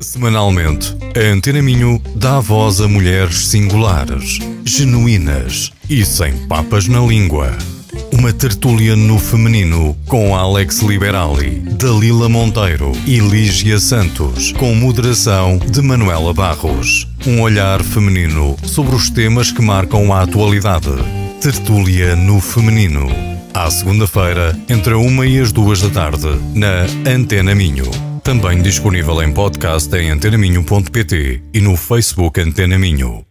Semanalmente, a Antena Minho dá voz a mulheres singulares, genuínas e sem papas na língua. Uma tertúlia no feminino com Alex Liberali, Dalila Monteiro e Lígia Santos, com moderação de Manuela Barros. Um olhar feminino sobre os temas que marcam a atualidade. Tertúlia no feminino. À segunda-feira, entre a uma e as duas da tarde, na Antena Minho. Também disponível em podcast em antenaminho.pt e no Facebook Antena Minho.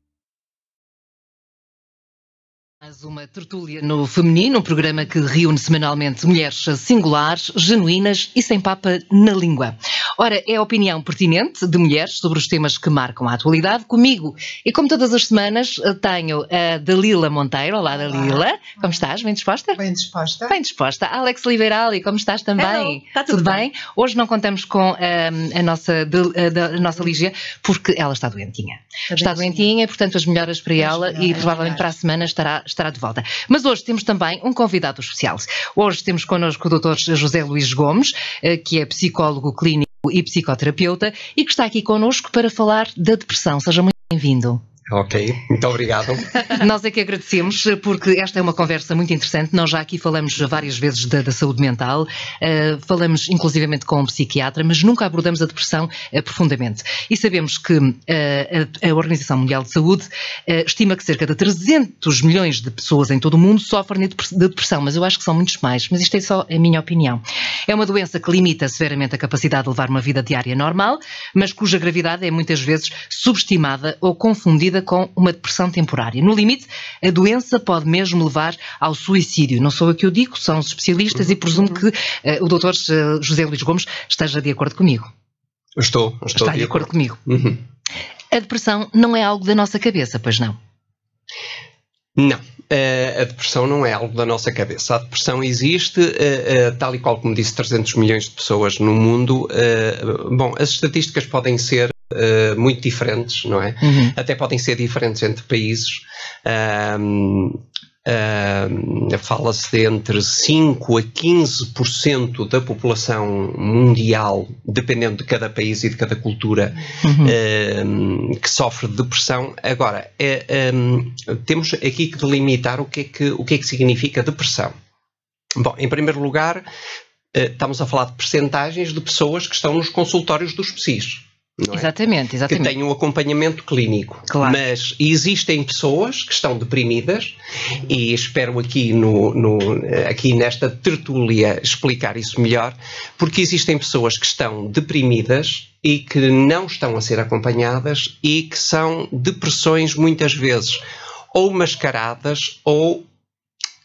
Uma tertúlia no feminino, um programa que reúne semanalmente mulheres singulares, genuínas e sem papa na língua. Ora, é a opinião pertinente de mulheres sobre os temas que marcam a atualidade. Comigo, e como todas as semanas, tenho a Dalila Monteiro. Olá, Dalila. Olá. Como estás? Bem disposta? Bem disposta. Bem disposta. Alex Liberali, como estás também? Está tudo, tudo bem? bem? Hoje não contamos com um, a, nossa, a, a nossa Lígia, porque ela está doentinha. Está, está doentinha, portanto, as melhoras para ela e provavelmente para a semana estará, estará de volta. Mas hoje temos também um convidado especial. Hoje temos connosco o Dr. José Luís Gomes, eh, que é psicólogo clínico e psicoterapeuta e que está aqui connosco para falar da depressão. Seja muito bem-vindo. Ok, muito obrigado. Nós é que agradecemos, porque esta é uma conversa muito interessante. Nós já aqui falamos várias vezes da, da saúde mental, uh, falamos inclusivamente com um psiquiatra, mas nunca abordamos a depressão uh, profundamente. E sabemos que uh, a, a, Organização Mundial de Saúde estima que cerca de 300 milhões de pessoas em todo o mundo sofrem de depressão, mas eu acho que são muitos mais. Mas isto é só a minha opinião. É uma doença que limita severamente a capacidade de levar uma vida diária normal, mas cuja gravidade é muitas vezes subestimada ou confundida com uma depressão temporária. No limite, a doença pode mesmo levar ao suicídio. Não sou eu que o digo, são os especialistas e presumo que uh, o doutor uh, José Luís Gomes esteja de acordo comigo. Estou, estou Está de, de acordo, acordo comigo. Uhum. A depressão não é algo da nossa cabeça, pois não? Não, a depressão não é algo da nossa cabeça. A depressão existe, tal e qual como disse, 300 milhões de pessoas no mundo. Bom, as estatísticas podem ser uh, muito diferentes, não é? Uhum. Até podem ser diferentes entre países. Um, uh, Fala-se de entre 5 a 15% da população mundial, dependendo de cada país e de cada cultura, uhum. uh, que sofre de depressão. Agora, é, um, temos aqui que delimitar o que, é que, o que é que significa depressão. Bom, em primeiro lugar, estamos a falar de percentagens de pessoas que estão nos consultórios dos PSIs. É? Exatamente, exatamente. Que têm um acompanhamento clínico. Claro. Mas existem pessoas que estão deprimidas e espero aqui, no, no, aqui nesta tertúlia explicar isso melhor, porque existem pessoas que estão deprimidas e que não estão a ser acompanhadas e que são depressões muitas vezes ou mascaradas ou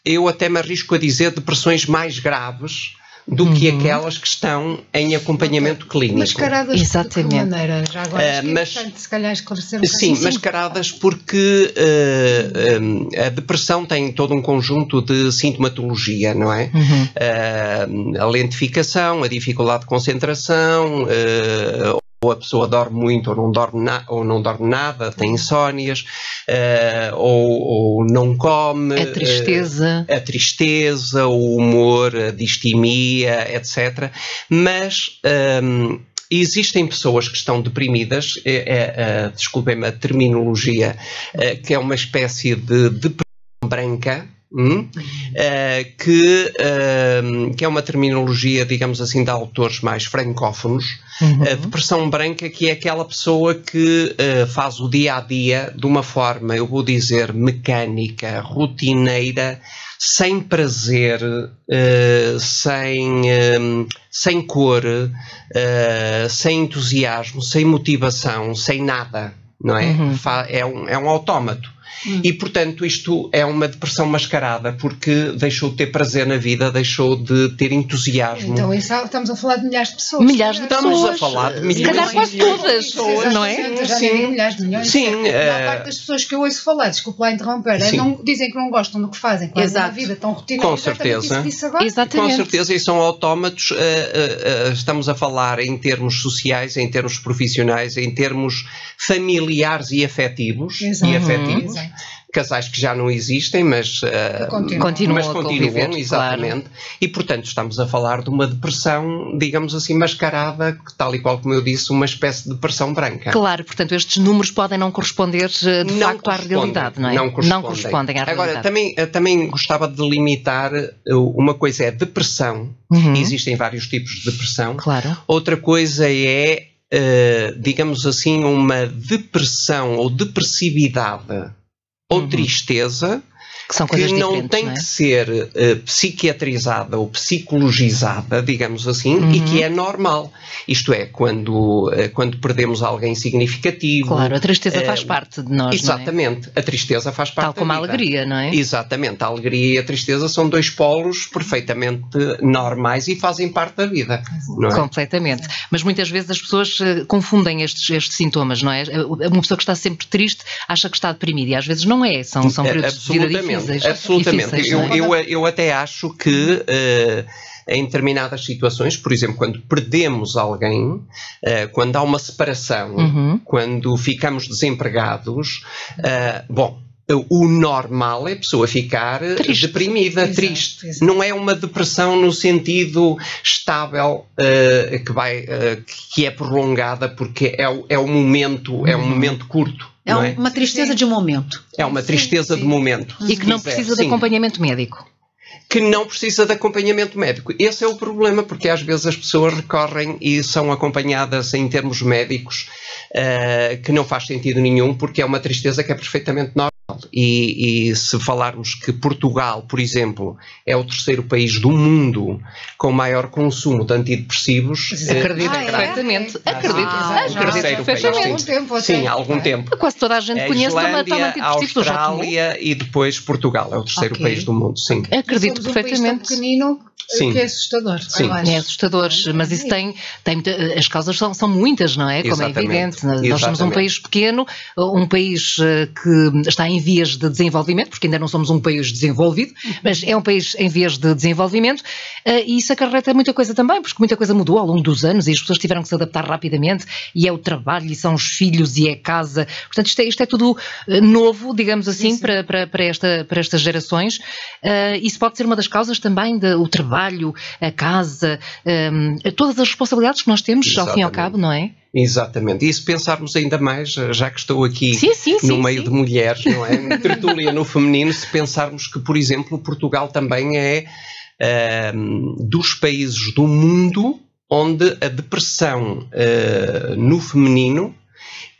eu até me arrisco a dizer depressões mais graves do uhum. que aquelas que estão em acompanhamento clínico. Mascaradas Exatamente. de que maneira? Já agora uh, mas, é se calhar esclarecer um Sim, mascaradas porque uh, uh, a depressão tem todo um conjunto de sintomatologia, não é? Uhum. a lentificação, a dificuldade de concentração, ou a pessoa dorme muito ou não dorme, ou não dorme nada, tem insónias, uh, ou, ou, não come. A tristeza. Uh, a tristeza, o humor, a distimia, etc. Mas. Um, ehm, existem pessoas que estão deprimidas, é, é, é, desculpem-me a terminologia, é, que é uma espécie de depressão branca, Hum? Uh, que, uh, que é uma terminologia, digamos assim, de autores mais francófonos, uhum. uh, depressão branca, que é aquela pessoa que faz o dia a dia de uma forma, eu vou dizer, mecânica, rotineira, sem prazer, sem, sem cor, sem entusiasmo, sem motivação, sem nada, não é? Uhum. É, um, é um autómato. Hum. E, portanto, isto é uma depressão mascarada, porque deixou de ter prazer na vida, deixou de ter entusiasmo. Então, isso, estamos a falar de milhares de pessoas. Milhares de estamos pessoas. a falar de milhares de pessoas. quase todas, pessoas, não é? Sim. milhares de milhões. Sim. A uh... parte das pessoas que eu ouço falar, desculpe lá interromper, é não, dizem que não gostam do que fazem, que fazem na vida, tão rotineira. Com certeza. Exatamente. Com certeza, e são autómatos. Uh, uh, estamos a falar em termos sociais, em termos profissionais, em termos familiares e afetivos. Exato. E afetivos casais que já não existem, mas, uh, continuam, continuam, mas continuam exatamente. Claro. E, portanto, estamos a falar de uma depressão, digamos assim, mascarada, tal e qual como eu disse, uma espécie de depressão branca. Claro, portanto, estes números podem não corresponder eh, de não facto à realidade, não é? Não correspondem, não correspondem à realidade. Agora, também, eh, também gostava de delimitar uma coisa é depressão, uhum. existem vários tipos de depressão. Claro. Outra coisa é, uh, digamos assim, uma depressão ou depressividade ou uhum. tristeza que, são coisas que não tem não é? que ser uh, psiquiatrizada ou psicologizada, digamos assim, uhum. e que é normal. Isto é, quando, uh, quando perdemos alguém significativo. Claro, a tristeza uh, faz parte de nós. É? Exatamente, é? a tristeza faz parte Tal como a alegria, não é? Exatamente, a alegria e a tristeza são dois polos perfeitamente normais e fazem parte da vida. É? Completamente. Mas muitas vezes as pessoas confundem estes, estes sintomas, não é? Uma pessoa que está sempre triste acha que está deprimida e às vezes não é, são, são períodos de vida difíceis. Absolutamente. Difíceis, eu, é? eu, eu, até acho que. Uh, em determinadas situações, por exemplo, quando perdemos alguém, uh, quando há uma separação, uhum. quando ficamos desempregados, uh, bom, o normal é a pessoa ficar triste. deprimida, exato, triste. Exato. Não é uma depressão no sentido estável uh, que vai uh, que é prolongada porque é o, é o momento, uhum. é um momento curto. É, é? uma tristeza sim. de momento. É uma tristeza sim, sim. de momento. E que não precisa de acompanhamento médico. Que não precisa de acompanhamento médico. Esse é o problema, porque às vezes as pessoas recorrem e são acompanhadas em termos médicos, uh, que não faz sentido nenhum, porque é uma tristeza que é perfeitamente normal. E, e, se falarmos que Portugal, por exemplo, é o terceiro país do mundo com maior consumo de antidepressivos. Acredito ah, perfeitamente. É? Acredito, ah, acredito perfeitamente. Tempo, sim, há algum tempo. Quase toda a gente a conhece Islândia, toma, toma Austrália e depois Portugal. É o terceiro okay. país do mundo, sim. Acredito perfeitamente. Um pequenino Sim. que é assustador. Sim. É assustador, mas isso tem, tem as causas são, são muitas, não é? Como é Exatamente. é evidente. Exatamente. Nós somos um país pequeno, um país eh, que está em vias de desenvolvimento, porque ainda não somos um país desenvolvido, mas é um país em vias de desenvolvimento eh, e isso acarreta muita coisa também, porque muita coisa mudou ao longo dos anos e as pessoas tiveram que se adaptar rapidamente e é o trabalho e são os filhos e é a casa. Portanto, isto é, isto é tudo eh, novo, digamos assim, sim, sim. Para, para, para, esta, para estas gerações. Isso pode ser uma das causas também do trabalho, a casa, um, todas as responsabilidades que nós temos, Exatamente. ao fim e ao cabo, não é? Exatamente. E se pensarmos ainda mais, já que estou aqui sim, sim, no sim, meio de mulheres, não é? Tertúlia no feminino, se pensarmos que, por exemplo, Portugal também é um, dos países do mundo onde a depressão uh, no feminino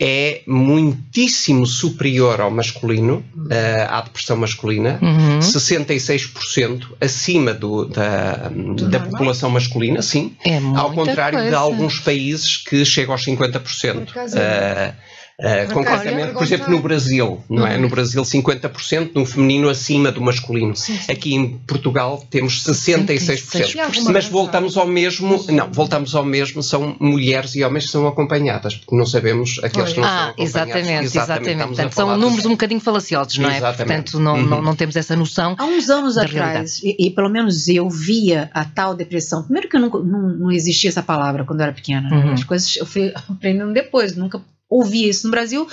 é muitíssimo superior ao masculino, uh, à depressão masculina, uhum. 66% acima do, da, do da população masculina, sim. É ao contrário coisa. de alguns países que chegam aos 50%. Uh, Uh, concretamente, por exemplo, no Brasil, não é? No Brasil, 50% no feminino acima do masculino. Sim, sim. Aqui em Portugal temos 66%. Mas voltamos ao mesmo, não, voltamos ao mesmo, são mulheres e homens que são acompanhadas, porque não sabemos aqueles que não ah, são acompanhados. Exatamente, exatamente. Portanto, são números um bocadinho falaciosos, não é? Portanto, não, uhum. não, não, temos essa noção. Há uns anos atrás, e, e, pelo menos eu via a tal depressão. Primeiro que eu não, não, não existia essa palavra quando eu era pequena. Né? Uhum. As coisas eu fui aprendendo depois, nunca ouvia isso no Brasil,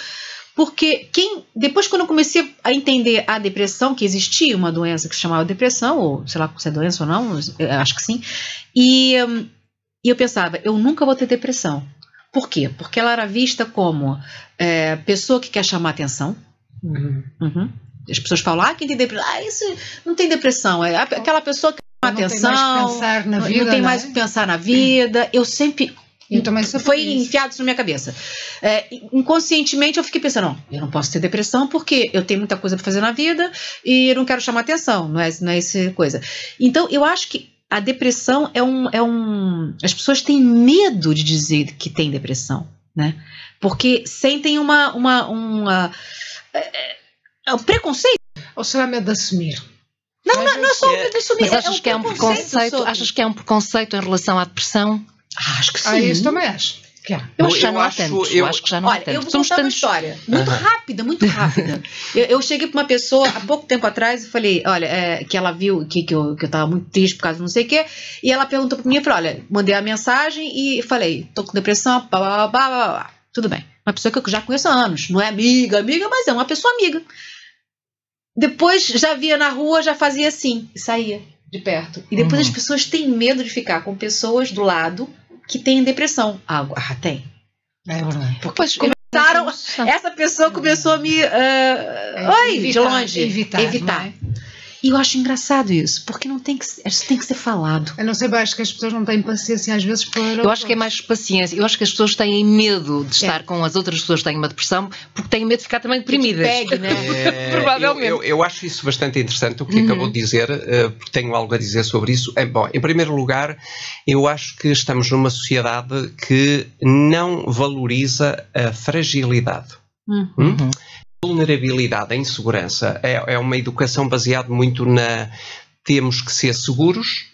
porque quem depois quando eu comecei a entender a depressão, que existia uma doença que se chamava depressão, ou sei lá se é doença ou não, acho que sim, e, um, e eu pensava, eu nunca vou ter depressão. Por quê? Porque ela era vista como é, pessoa que quer chamar atenção. Uhum. Uhum. As pessoas falam, ah, quem tem depressão, ah, isso não tem depressão, é aquela pessoa que chama atenção, tem mais na vida, não tem mais né? que pensar na vida. Eu sempre eu também foi enfiado isso na minha cabeça. É, inconscientemente eu fiquei pensando, não, eu não posso ter depressão porque eu tenho muita coisa para fazer na vida e eu não quero chamar atenção, não é, não é essa coisa. Então eu acho que a depressão é um, é um. As pessoas têm medo de dizer que tem depressão, né? Porque sentem uma. uma, uma é, é um preconceito. Ou será medo de assumir? Não, não, não, é só medo de assumir. Mas achas, é um que é um preconceito, achas que é um preconceito em relação à depressão? Ah, acho que sim. Ah, isso também acho. Que é. Eu, acho que já não há tantos. Eu, acho que já não olha, há tantos. Eu vou Somos contar tantos... uma história muito uhum. rápida, muito rápida. eu, eu, cheguei para uma pessoa há pouco tempo atrás e falei, olha, é, que ela viu que, que, eu, que eu tava muito triste por causa de não sei o quê, e ela perguntou para mim, eu falei, olha, mandei a mensagem e falei, tô com depressão, blá, blá, blá, blá, blá. tudo bem. Uma pessoa que eu já conheço há anos, não é amiga, amiga, mas é uma pessoa amiga. depois já via na rua, já fazia assim, e saía de perto. E depois uhum. as pessoas têm medo de ficar com pessoas do lado que têm depressão. Ah, ah tem. É verdade. Porque pois, começaram, essa pessoa começou a me. Uh, é, oi, evitar, de longe. Evitar. evitar. E eu acho engraçado isso, porque não tem que, isso tem que ser falado. Eu não sei, acho que as pessoas não têm paciência às vezes para. Eu acho que é mais paciência. Eu acho que as pessoas têm medo de estar é. com as outras pessoas que têm uma depressão, porque têm medo de ficar também deprimidas. Pegue, né? É, Provavelmente. Eu, eu, eu, acho isso bastante interessante, o que uhum. acabou de dizer, uh, porque tenho algo a dizer sobre isso. É, bom, em primeiro lugar, eu acho que estamos numa sociedade que não valoriza a fragilidade. Uhum. Hum? Vulnerabilidade, a insegurança, é, é uma educação baseada muito na temos que ser seguros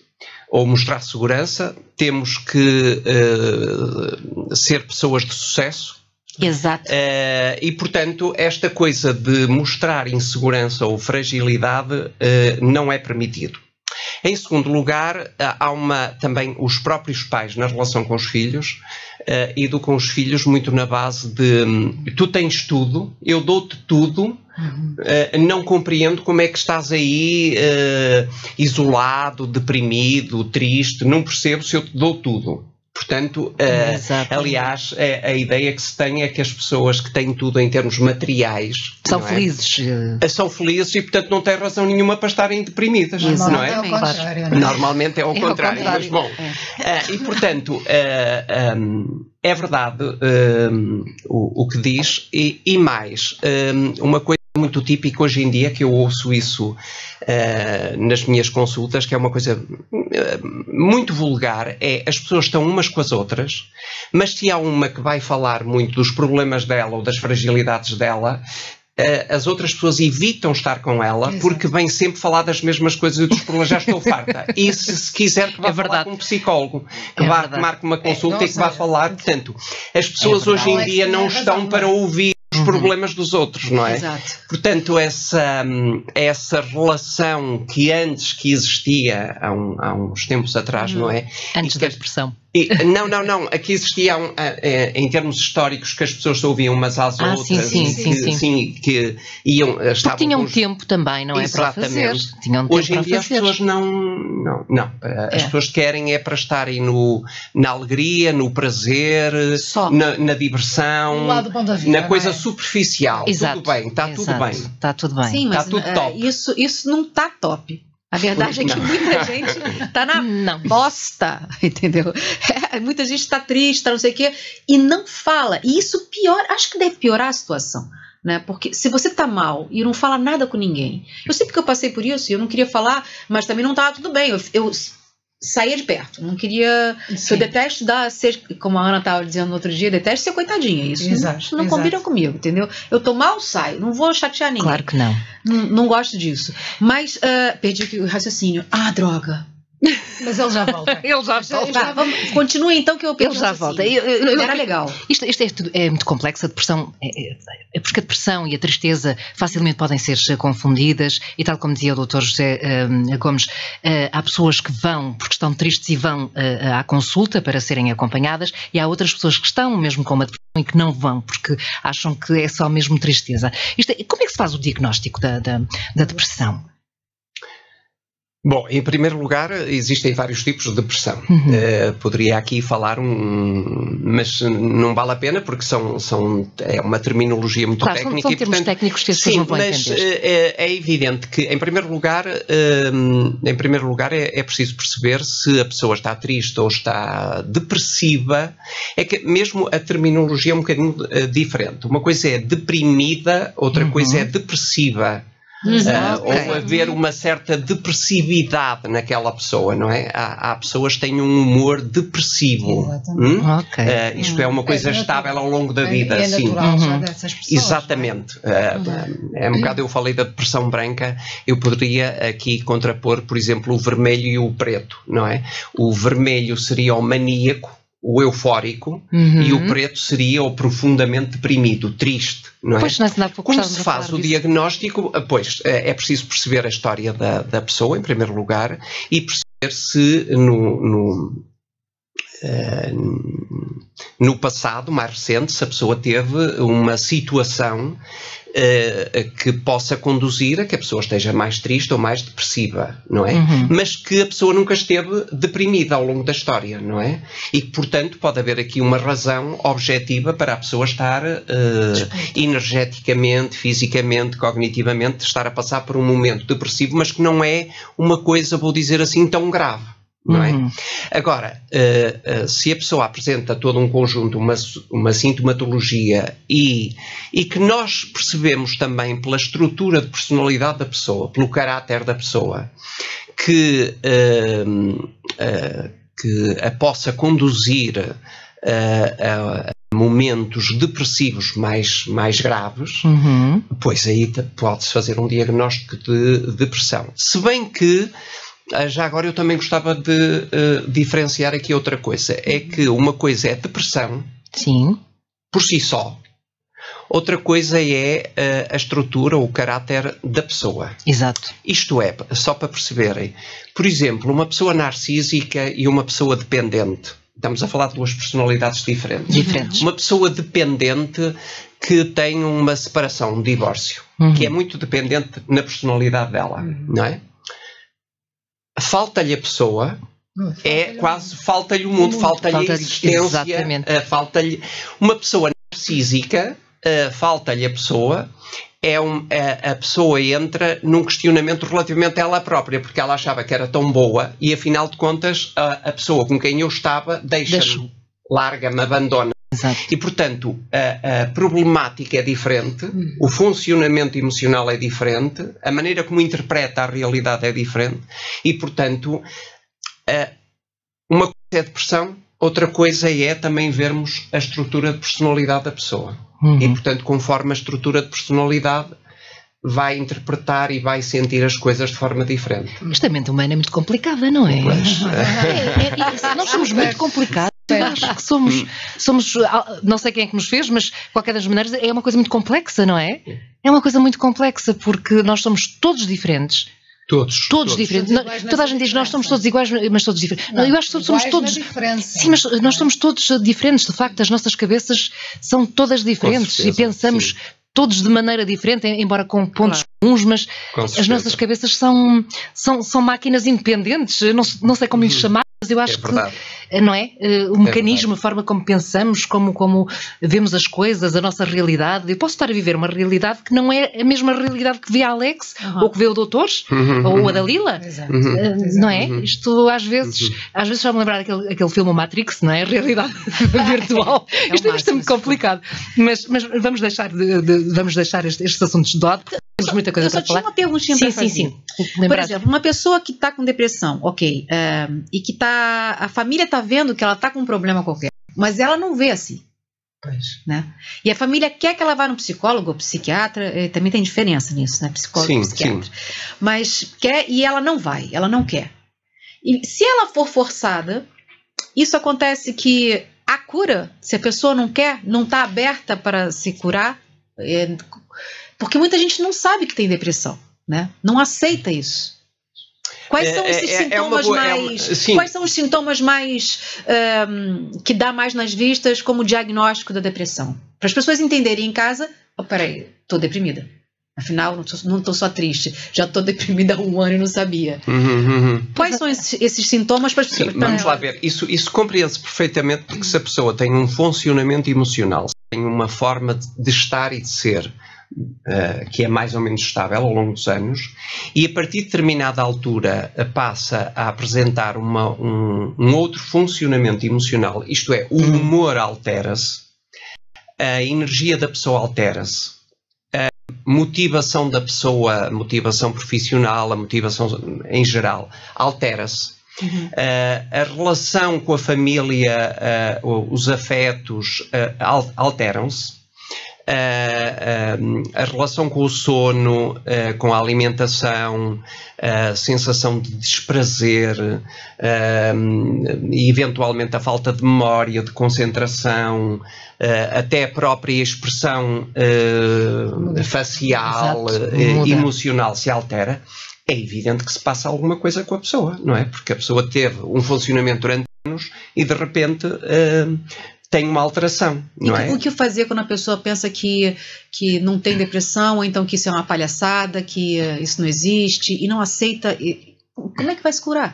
ou mostrar segurança, temos que uh, ser pessoas de sucesso. Exato. Uh, e, portanto, esta coisa de mostrar insegurança ou fragilidade uh, não é permitido. Em segundo lugar, há uma, também os próprios pais na relação com os filhos uh, educam os filhos muito na base de tu tens tudo, eu dou-te tudo, Uhum. Uh, não compreendo como é que estás aí uh, isolado, deprimido, triste, não percebo se eu te dou tudo. Portanto, uh, aliás, a, é, a, ideia que se tem é que as pessoas que têm tudo em termos materiais são é? felizes. Uh, são felizes e, portanto, não têm razão nenhuma para estarem deprimidas. Não é? é Normalmente é ao contrário. É Mas, bom, uh, e, portanto, um, é verdade um, o, o, que diz, e, e mais, um, uma coisa muito típico hoje em dia, que eu ouço isso uh, nas minhas consultas, que é uma coisa uh, muito vulgar, é as pessoas estão umas com as outras, mas se há uma que vai falar muito dos problemas dela ou das fragilidades dela, Uh, as outras pessoas evitam estar com ela Exato. porque vem sempre falar das mesmas coisas e dos problemas, já estou farta. E se, se quiser que vá é falar com um psicólogo, que é vá verdade. marque uma consulta é, e que vá falar, portanto, as pessoas é hoje em dia não estão para ouvir os uhum. problemas dos outros, não é? Exato. Portanto, essa, essa relação que antes que existia há, um, há uns tempos atrás, uhum. não é? Antes da expressão. E, não, não, não. Aqui existiam, é, em termos históricos, que as pessoas se ouviam umas às ah, outras. Sim, sim, sim, que, sim. que iam. Eh, Porque tinham uns... tempo também, não é? Exatamente. Para fazer. Tinham Hoje em dia as pessoas não. Não, não. As é. pessoas querem é para estarem no, na alegria, no prazer, na, na, diversão, vida, na coisa é? superficial. Exato. Tudo bem, está tudo bem. Está tudo bem. Sim, mas tudo top. Isso, isso não está top. A verdade é que muita gente está na não. bosta, entendeu? É, muita gente está triste, tá não sei o quê, e não fala. E isso piora, acho que deve piorar a situação. Né? Porque se você tá mal e não fala nada com ninguém, eu sei porque eu passei por isso, eu não queria falar, mas também não estava tudo bem. Eu, eu saía de perto. Não queria. Sim. Eu detesto dar, ser, como a Ana estava dizendo no outro dia, detesto ser coitadinha. Isso exato, não, não combina comigo, entendeu? Eu tô mal, saio. Não vou chatear ninguém. Claro que não. Não, não gosto disso. Mas uh, perdi o raciocínio. Ah, droga. Mas ele já volta. ele já volta. Tá, vamos, continue então que eu Ele já volta. Eu, eu, eu, Era legal. Isto, isto é, é, muito complexo. A depressão é, é, é, porque a depressão e a tristeza facilmente podem ser confundidas e tal como dizia o Dr. José uh, Gomes, uh, há pessoas que vão porque estão tristes e vão uh, à consulta para serem acompanhadas e há outras pessoas que estão mesmo com uma depressão e que não vão porque acham que é só mesmo tristeza. Isto, como é que se faz o diagnóstico da, da, da depressão? Bom, em primeiro lugar, existem vários tipos de depressão. Uhum. Uh, poderia aqui falar um, mas não vale a pena porque são, são é uma terminologia muito claro, técnica. São, são termos portanto, técnicos que as pessoas não vão mas entender. Uh, é evidente que, em primeiro lugar, uh, em primeiro lugar é, é, preciso perceber se a pessoa está triste ou está depressiva. É que mesmo a terminologia é um bocadinho diferente. Uma coisa é deprimida, outra uhum. coisa é depressiva. Uh, ou haver uma certa depressividade naquela pessoa, não é? Há, há pessoas que têm um humor depressivo. Hum? Okay. Uh, isto é uma hum. coisa é estável ao longo da é, vida. É sim. Uhum. dessas pessoas. Exatamente. É? Uh, é um bocado, eu falei da depressão branca, eu poderia aqui contrapor, por exemplo, o vermelho e o preto, não é? O vermelho seria o maníaco, o eufórico uhum. e o preto seria o profundamente deprimido, triste, não é? Pois, não é Como se faz o disso. diagnóstico? Ah, pois, é, é preciso perceber a história da, da pessoa, em primeiro lugar, e perceber se no, no Uh, no passado, mais recente, se a pessoa teve uma situação uh, que possa conduzir a que a pessoa esteja mais triste ou mais depressiva, não é? Uhum. Mas que a pessoa nunca esteve deprimida ao longo da história, não é? E que, portanto, pode haver aqui uma razão objetiva para a pessoa estar uh, energeticamente, fisicamente, cognitivamente, estar a passar por um momento depressivo, mas que não é uma coisa, vou dizer assim, tão grave não é? Uhum. Agora, uh, uh, se a pessoa apresenta todo um conjunto, uma, uma sintomatologia e, e que nós percebemos também pela estrutura de personalidade da pessoa, pelo caráter da pessoa, que, uh, que a possa conduzir a, a momentos depressivos mais, mais graves, uhum. pois aí pode-se fazer um diagnóstico de depressão. Se bem que já agora eu também gostava de uh, diferenciar aqui outra coisa. É que uma coisa é depressão. Sim. Por si só. Outra coisa é uh, a estrutura ou o caráter da pessoa. Exato. Isto é, só para perceberem, por exemplo, uma pessoa narcísica e uma pessoa dependente. Estamos a falar de duas personalidades diferentes. Diferentes. Uma pessoa dependente que tem uma separação, um divórcio, uhum. que é muito dependente na personalidade dela, uhum. não é? Falta-lhe a pessoa, é quase falta-lhe o mundo, falta-lhe falta a existência, uh, falta-lhe uma pessoa narcísica, uh, falta-lhe a pessoa, é um, a, a, pessoa entra num questionamento relativamente a ela própria, porque ela achava que era tão boa e afinal de contas a, a pessoa com quem eu estava deixa-me, larga-me, abandona. Exato. E, portanto, a, a, problemática é diferente, hum. o funcionamento emocional é diferente, a maneira como interpreta a realidade é diferente, e, portanto, uma coisa é depressão, outra coisa é também vermos a estrutura de personalidade da pessoa. Uhum. E, portanto, conforme a estrutura de personalidade, vai interpretar e vai sentir as coisas de forma diferente. Esta mente humana é muito complicada, não é? é, é, é nós somos muito complicados. Acho que somos, somos, não sei quem é que nos fez, mas qualquer das maneiras é uma coisa muito complexa, não é? É uma coisa muito complexa porque nós somos todos diferentes. Todos. Todos, todos. diferentes. Todos Toda a gente diz nós somos todos iguais, mas todos diferentes. Não, eu acho que somos todos. Sim, mas nós somos todos diferentes. De facto, as nossas cabeças são todas diferentes certeza, e pensamos sim todos de maneira diferente, embora com pontos claro. comuns, mas as nossas cabeças são, são, são máquinas independentes. Eu não, não sei como lhes uhum. chamar, eu acho é que eh, não é? Eh, o é mecanismo, a forma como pensamos, como, como vemos as coisas, a nossa realidade. Eu posso estar a viver uma realidade que não é a mesma realidade que vê a Alex, uhum. ou que vê o Doutor, uhum. ou a Dalila, uhum. Eh, não é? Uhum. Isto às vezes, uhum. às vezes me lembrar aquele, aquele filme Matrix, não é? A realidade virtual. É isto, é muito complicado. Mas, mas vamos deixar, de, de, vamos deixar estes, estes assuntos de lado, temos muita coisa para falar. Eu só tinha uma perguntinha para fazer. Sim, sim. Por exemplo, uma pessoa que está com depressão, ok, e que está, a família está vendo que ela está com um problema qualquer, mas ela não vê assim. Pois. Né? E a família quer que ela vá no psicólogo ou psiquiatra, eh, também tem diferença nisso, né? Psicólogo sim, e psiquiatra. Sim. Mas quer e ela não vai, ela não quer. E se ela for forçada, isso acontece que a cura, se a pessoa não quer, não está aberta para se curar, é, porque muita gente não sabe que tem depressão, né? Não aceita isso. Quais são esses é, sintomas é boa, mais. Uma, quais são os sintomas mais um, que dá mais nas vistas como diagnóstico da depressão? Para as pessoas entenderem em casa, oh, peraí, estou deprimida. Afinal, não estou só triste, já estou deprimida há um ano e não sabia. Uhum, uhum. Quais são esses, esses, sintomas para as pessoas? Sim, vamos lá ver. Isso, isso compreende-se perfeitamente porque se a pessoa tem um funcionamento emocional, tem uma forma de estar e de ser Uh, que é mais ou menos estável ao longo dos anos, e a partir de determinada altura uh, passa a apresentar uma, um, um, outro funcionamento emocional, isto é, o humor altera-se, a energia da pessoa altera-se, a motivação da pessoa, a motivação profissional, a motivação em geral, altera-se. Uhum. Uh, a relação com a família, os afetos alteram-se a, a relação com o sono, com a alimentação, a sensação de desprazer e eventualmente a falta de memória, de concentração, até a própria expressão facial, emocional se altera, é evidente que se passa alguma coisa com a pessoa, não é? Porque a pessoa teve um funcionamento durante anos e de repente tem uma alteração, não é? O que fazer quando a pessoa pensa que, que não tem depressão, ou então que isso é uma palhaçada, que isso não existe, e não aceita, e, como é que vai se curar?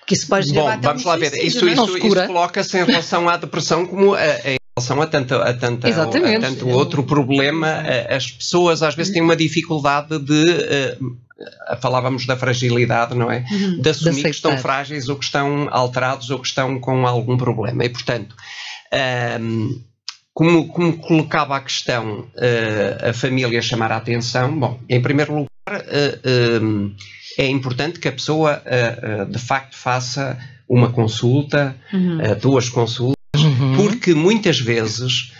Porque isso pode Bom, levar até vamos um lá ver. Isso, né? isso, isso coloca-se em relação à depressão como a, em relação a tanto, a tanto, a tanto outro problema. As pessoas às vezes têm uma dificuldade de uh, falávamos da fragilidade, não é? Uhum, de assumir de que estão frágeis ou que estão alterados ou que estão com algum problema. E, portanto, um, como, como, colocava a questão uh, a família chamar a atenção, bom, em primeiro lugar, uh, um, é importante que a pessoa de facto faça uma consulta, uhum. duas consultas, uhum. porque muitas vezes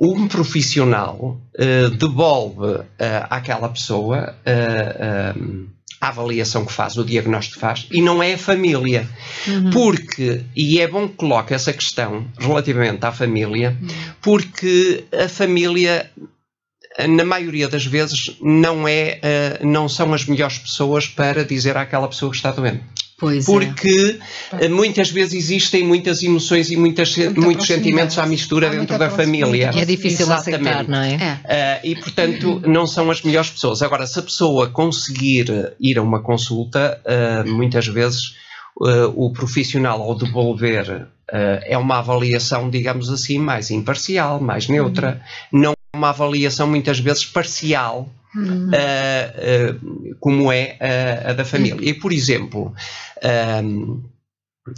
um profissional uh, devolve uh, àquela pessoa uh, a avaliação que faz, o diagnóstico que faz, e não é a família. Uhum. Porque, e é bom que coloque essa questão relativamente à família, uhum. porque a família na maioria das vezes não é não são as melhores pessoas para dizer àquela pessoa que está doente. Pois é. porque é. muitas vezes existem muitas emoções e muitas, muitos sentimentos à mistura dentro da família. É difícil Exatamente. aceitar, não é? é. Uh, e, portanto, não são as melhores pessoas. Agora, se a pessoa conseguir ir a uma consulta, uh, muitas vezes uh, o profissional, ao devolver, é uma avaliação, digamos assim, mais imparcial, mais neutra. Uhum. Não é uma avaliação, muitas vezes, parcial Uhum. Uh, uh, como é a, a, da família. E, por exemplo, um,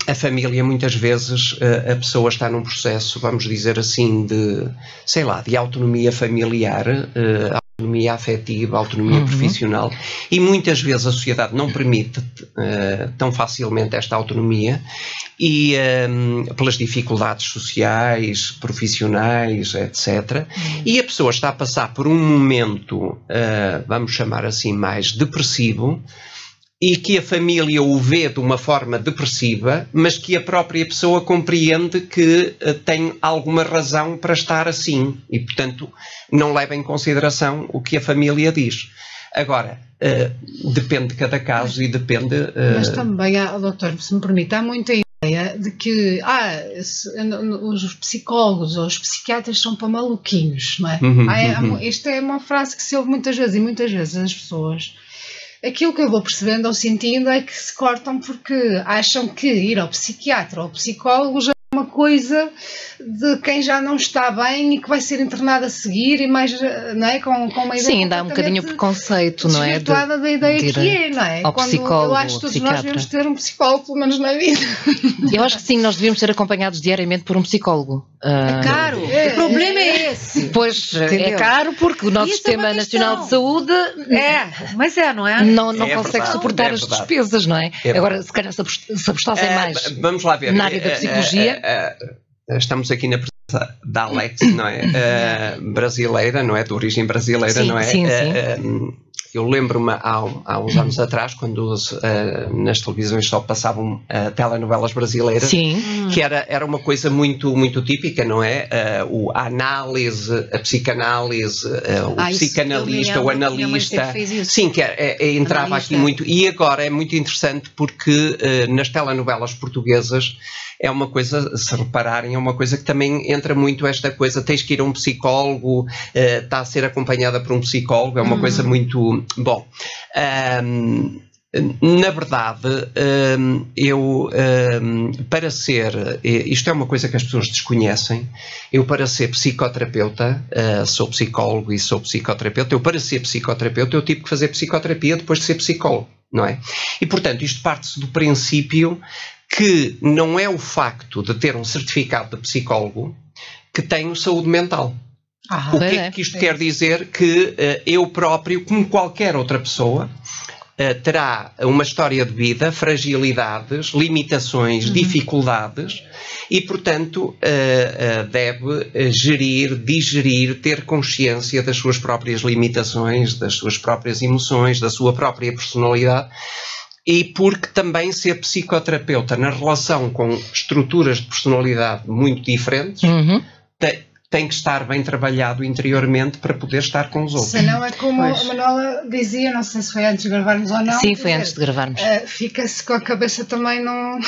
a família muitas vezes a pessoa está num processo, vamos dizer assim, de sei lá, de autonomia familiar, autonomia afetiva, autonomia uhum. profissional, e muitas vezes a sociedade não permite uh, tão facilmente esta autonomia e um, pelas dificuldades sociais, profissionais, etc. Uhum. E a pessoa está a passar por um momento, uh, vamos chamar assim, mais depressivo, e que a família o vê de uma forma depressiva, mas que a própria pessoa compreende que uh, tem alguma razão para estar assim e, portanto, não leva em consideração o que a família diz. Agora, uh, depende de cada caso mas, e depende. Uh... Mas também, há, doutor, se me permite, há muita ideia de que ah, os psicólogos ou os psiquiatras são para maluquinhos, não é? Uhum, ah, uhum. Esta é uma frase que se ouve muitas vezes e muitas vezes as pessoas aquilo que eu vou percebendo ou sentindo é que se cortam porque acham que ir ao psiquiatra ou ao psicólogo já é uma coisa de quem já não está bem e que vai ser internado a seguir e mais, não é? Com, com uma ideia Sim, dá um bocadinho preconceito, não é? De, da ideia de que é, não é? Ao Quando psicólogo, eu acho que todos nós devemos ter um psicólogo, pelo menos na vida. Eu acho que sim, nós devíamos ser acompanhados diariamente por um psicólogo. É ah, caro. É, o problema é esse. Pois é Entendeu? é caro porque o nosso Isso é Sistema é Nacional de Saúde é, mas é, não é? Não, não é consegue verdade, suportar é as despesas, não é? Agora, se calhar se apostassem mais vamos lá ver. na área da psicologia. estamos aqui na presença da Alex, não é? brasileira, não é? De origem brasileira, sim, não é? Sim, sim. Eu lembro-me há, há, uns anos atrás, quando uh, nas televisões só passavam uh, telenovelas brasileiras, Sim. que era, era uma coisa muito, muito típica, não é? Uh, o, a análise, a psicanálise, o ah, psicanalista, o analista. Sim, que é, é, entrava analista. aqui muito. E agora é muito interessante porque nas telenovelas portuguesas é uma coisa, se repararem, é uma coisa que também entra muito esta coisa, tens que ir a um psicólogo, uh, está a ser acompanhada por um psicólogo, é uma uhum. coisa muito. Bom. Um, na verdade, eu, para ser, isto é uma coisa que as pessoas desconhecem, eu para ser psicoterapeuta, ah, sou psicólogo e sou psicoterapeuta, eu para ser psicoterapeuta eu tive que fazer psicoterapia depois de ser psicólogo, não é? E portanto, isto parte-se do princípio que não é o facto de ter um certificado de psicólogo que tenho saúde mental. Ah, o que é, é que isto é. quer dizer? Que uh, eu próprio, como qualquer outra pessoa, uh, terá uma história de vida, fragilidades, limitações, uhum. dificuldades e, portanto, uh, deve gerir, digerir, ter consciência das suas próprias limitações, das suas próprias emoções, da sua própria personalidade e porque também ser psicoterapeuta na relação com estruturas de personalidade muito diferentes uhum. Tem, que estar bem trabalhado interiormente para poder estar com os outros. Senão é como pois. a Manuela dizia, não sei se foi antes de gravarmos ou não. Sim, foi dizer, antes de gravarmos. Uh, Fica-se com a cabeça também não.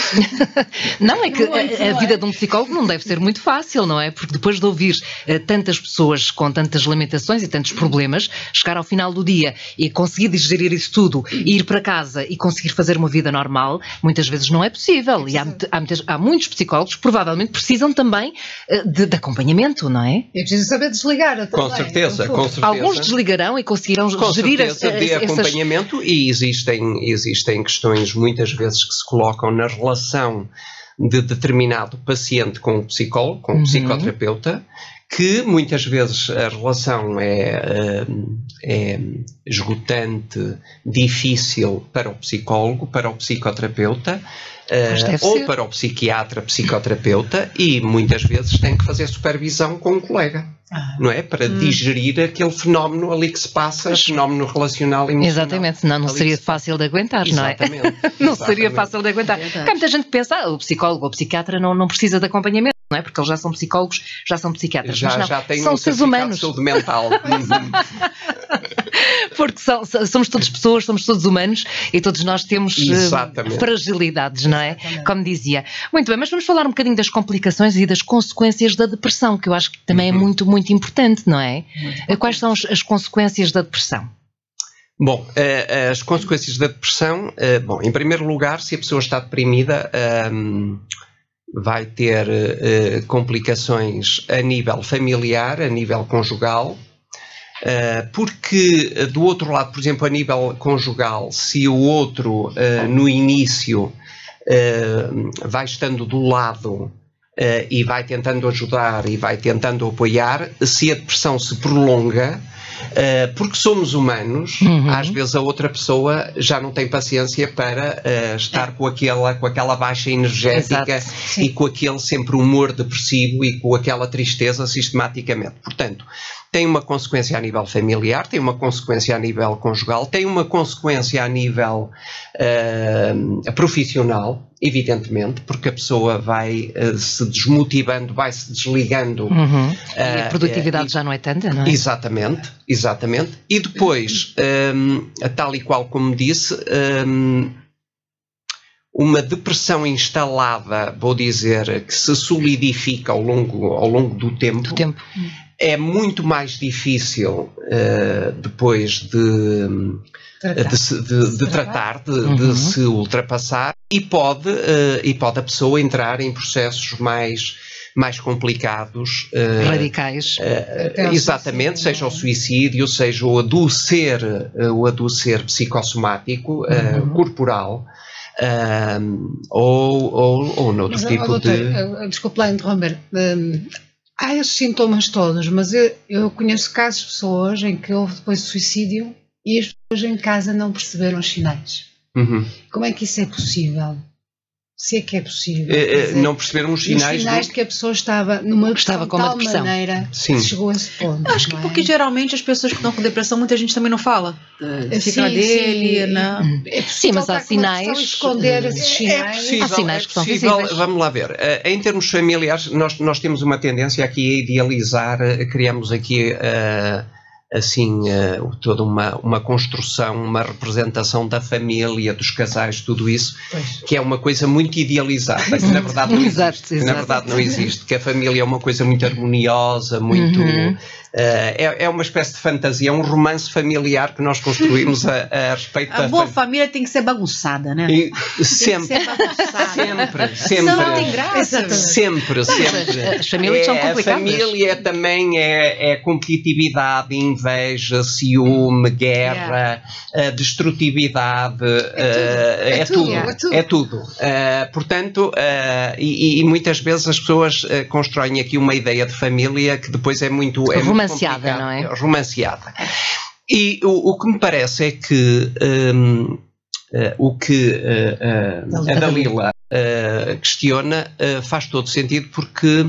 não, é que a, a, vida de um psicólogo não deve ser muito fácil, não é? Porque depois de ouvir uh, tantas pessoas com tantas lamentações e tantos problemas, chegar ao final do dia e conseguir digerir isso tudo, e ir para casa e conseguir fazer uma vida normal, muitas vezes não é possível. E há, há, muitas, há muitos psicólogos que provavelmente precisam também uh, de, de acompanhamento, não é? É preciso saber desligar. Também, com certeza, com certeza. Alguns desligarão e conseguirão com gerir certeza, essa, de essas... acompanhamento e existem, existem questões muitas vezes que se colocam na relação de determinado paciente com o psicólogo, com o uhum. psicoterapeuta, que muitas vezes a relação é, eh, é, esgotante, difícil para o psicólogo, para o psicoterapeuta, uh, ou ser. para o psiquiatra, psicoterapeuta, e muitas vezes tem que fazer supervisão com um colega. Ah. Não é? Para hum. digerir aquele fenómeno ali que se passa, fenómeno relacional emocional. Exatamente, senão não seria fácil de aguentar, Exatamente. não é? não Exatamente. seria fácil de aguentar. Porque há muita gente que pensa, ah, o psicólogo ou o psiquiatra não, não precisa de acompanhamento não é? Porque eles já são psicólogos, já são psiquiatras. Já, mas não, já têm são um seres humanos. de saúde mental. Porque são, somos todos pessoas, somos todos humanos e todos nós temos uh, fragilidades, não é? Exatamente. Como dizia. Muito bem, mas vamos falar um bocadinho das complicações e das consequências da depressão, que eu acho que também é uhum. é muito, muito importante, não é? Muito Quais são as, as consequências da depressão? Bom, uh, as consequências da depressão, bom, em primeiro lugar, se a pessoa está deprimida, um, vai ter uh, complicações a nível familiar, a nível conjugal, uh, porque do outro lado, por exemplo, a nível conjugal, se o outro uh, no início vai estando do lado e vai tentando ajudar e vai tentando apoiar, se a depressão se prolonga, porque somos humanos, uhum. às vezes a outra pessoa já não tem paciência para uh, estar é. com, aquela, com aquela baixa energética e com aquele sempre humor depressivo e com aquela tristeza sistematicamente. Portanto, tem uma consequência a nível familiar, tem uma consequência a nível conjugal, tem uma consequência a nível uh, profissional, evidentemente, porque a pessoa vai uh, se desmotivando, vai se desligando. Uhum. Uh, e a produtividade já não é tanta, não é? Exatamente, exatamente. E depois, um, tal e qual como disse, um, uma depressão instalada, vou dizer, que se solidifica ao longo, ao longo do tempo. Do tempo é muito mais difícil uh, depois de tratar, de, de, de, tratar, de, uhum. de, se ultrapassar e pode, uh, e pode a pessoa entrar em processos mais mais complicados. Uh, Radicais. exatamente, seja o suicídio, seja o adoecer, o adoecer psicossomático, uhum. corporal. ou, ou, ou noutro Mas, tipo doutor, de. Desculpe lá interromper. Um, há esses sintomas todos, mas eu, eu conheço casos de pessoas em que houve depois suicídio e as pessoas em casa não perceberam os sinais. Uhum. Como é que isso é possível? Se é que é possível. É, não perceberam os sinais. Os sinais de que a pessoa estava numa estava com tal depressão. maneira Sim. que chegou a esse ponto. Acho que é? porque geralmente as pessoas que estão com depressão, muita gente também não fala. É, fica sim, dele, sim. Não. É sim, mas há sinais. esconder esses sinais. É possível, há sinais que são visíveis. Vamos lá ver. Eh, em termos familiares, nós, nós temos uma tendência aqui a idealizar, eh, criamos aqui. Uh, assim uh, toda uma, uma construção, uma representação da família, dos casais, tudo isso, pois. que é uma coisa muito idealizada, que na verdade não existe. exato, exato. na verdade não existe, que a família é uma coisa muito harmoniosa, muito uhum. Uh, é, é, uma espécie de fantasia, é um romance familiar que nós construímos a, a respeito a da. A boa família tem que ser bagunçada, né? E, sempre. sempre, sempre. não tem graça. Sempre, sempre. As famílias é, são complicadas. A família também é, é competitividade, inveja, ciúme, guerra, yeah. destrutividade. É, uh, tudo. É, tudo. É tudo. Uh, portanto, e, e, muitas vezes as pessoas constroem aqui uma ideia de família que depois é muito. É romanceada, não é? Romanceada. E o, o que me parece é que um, uh, o que uh, uh, a Dalila questiona faz todo sentido porque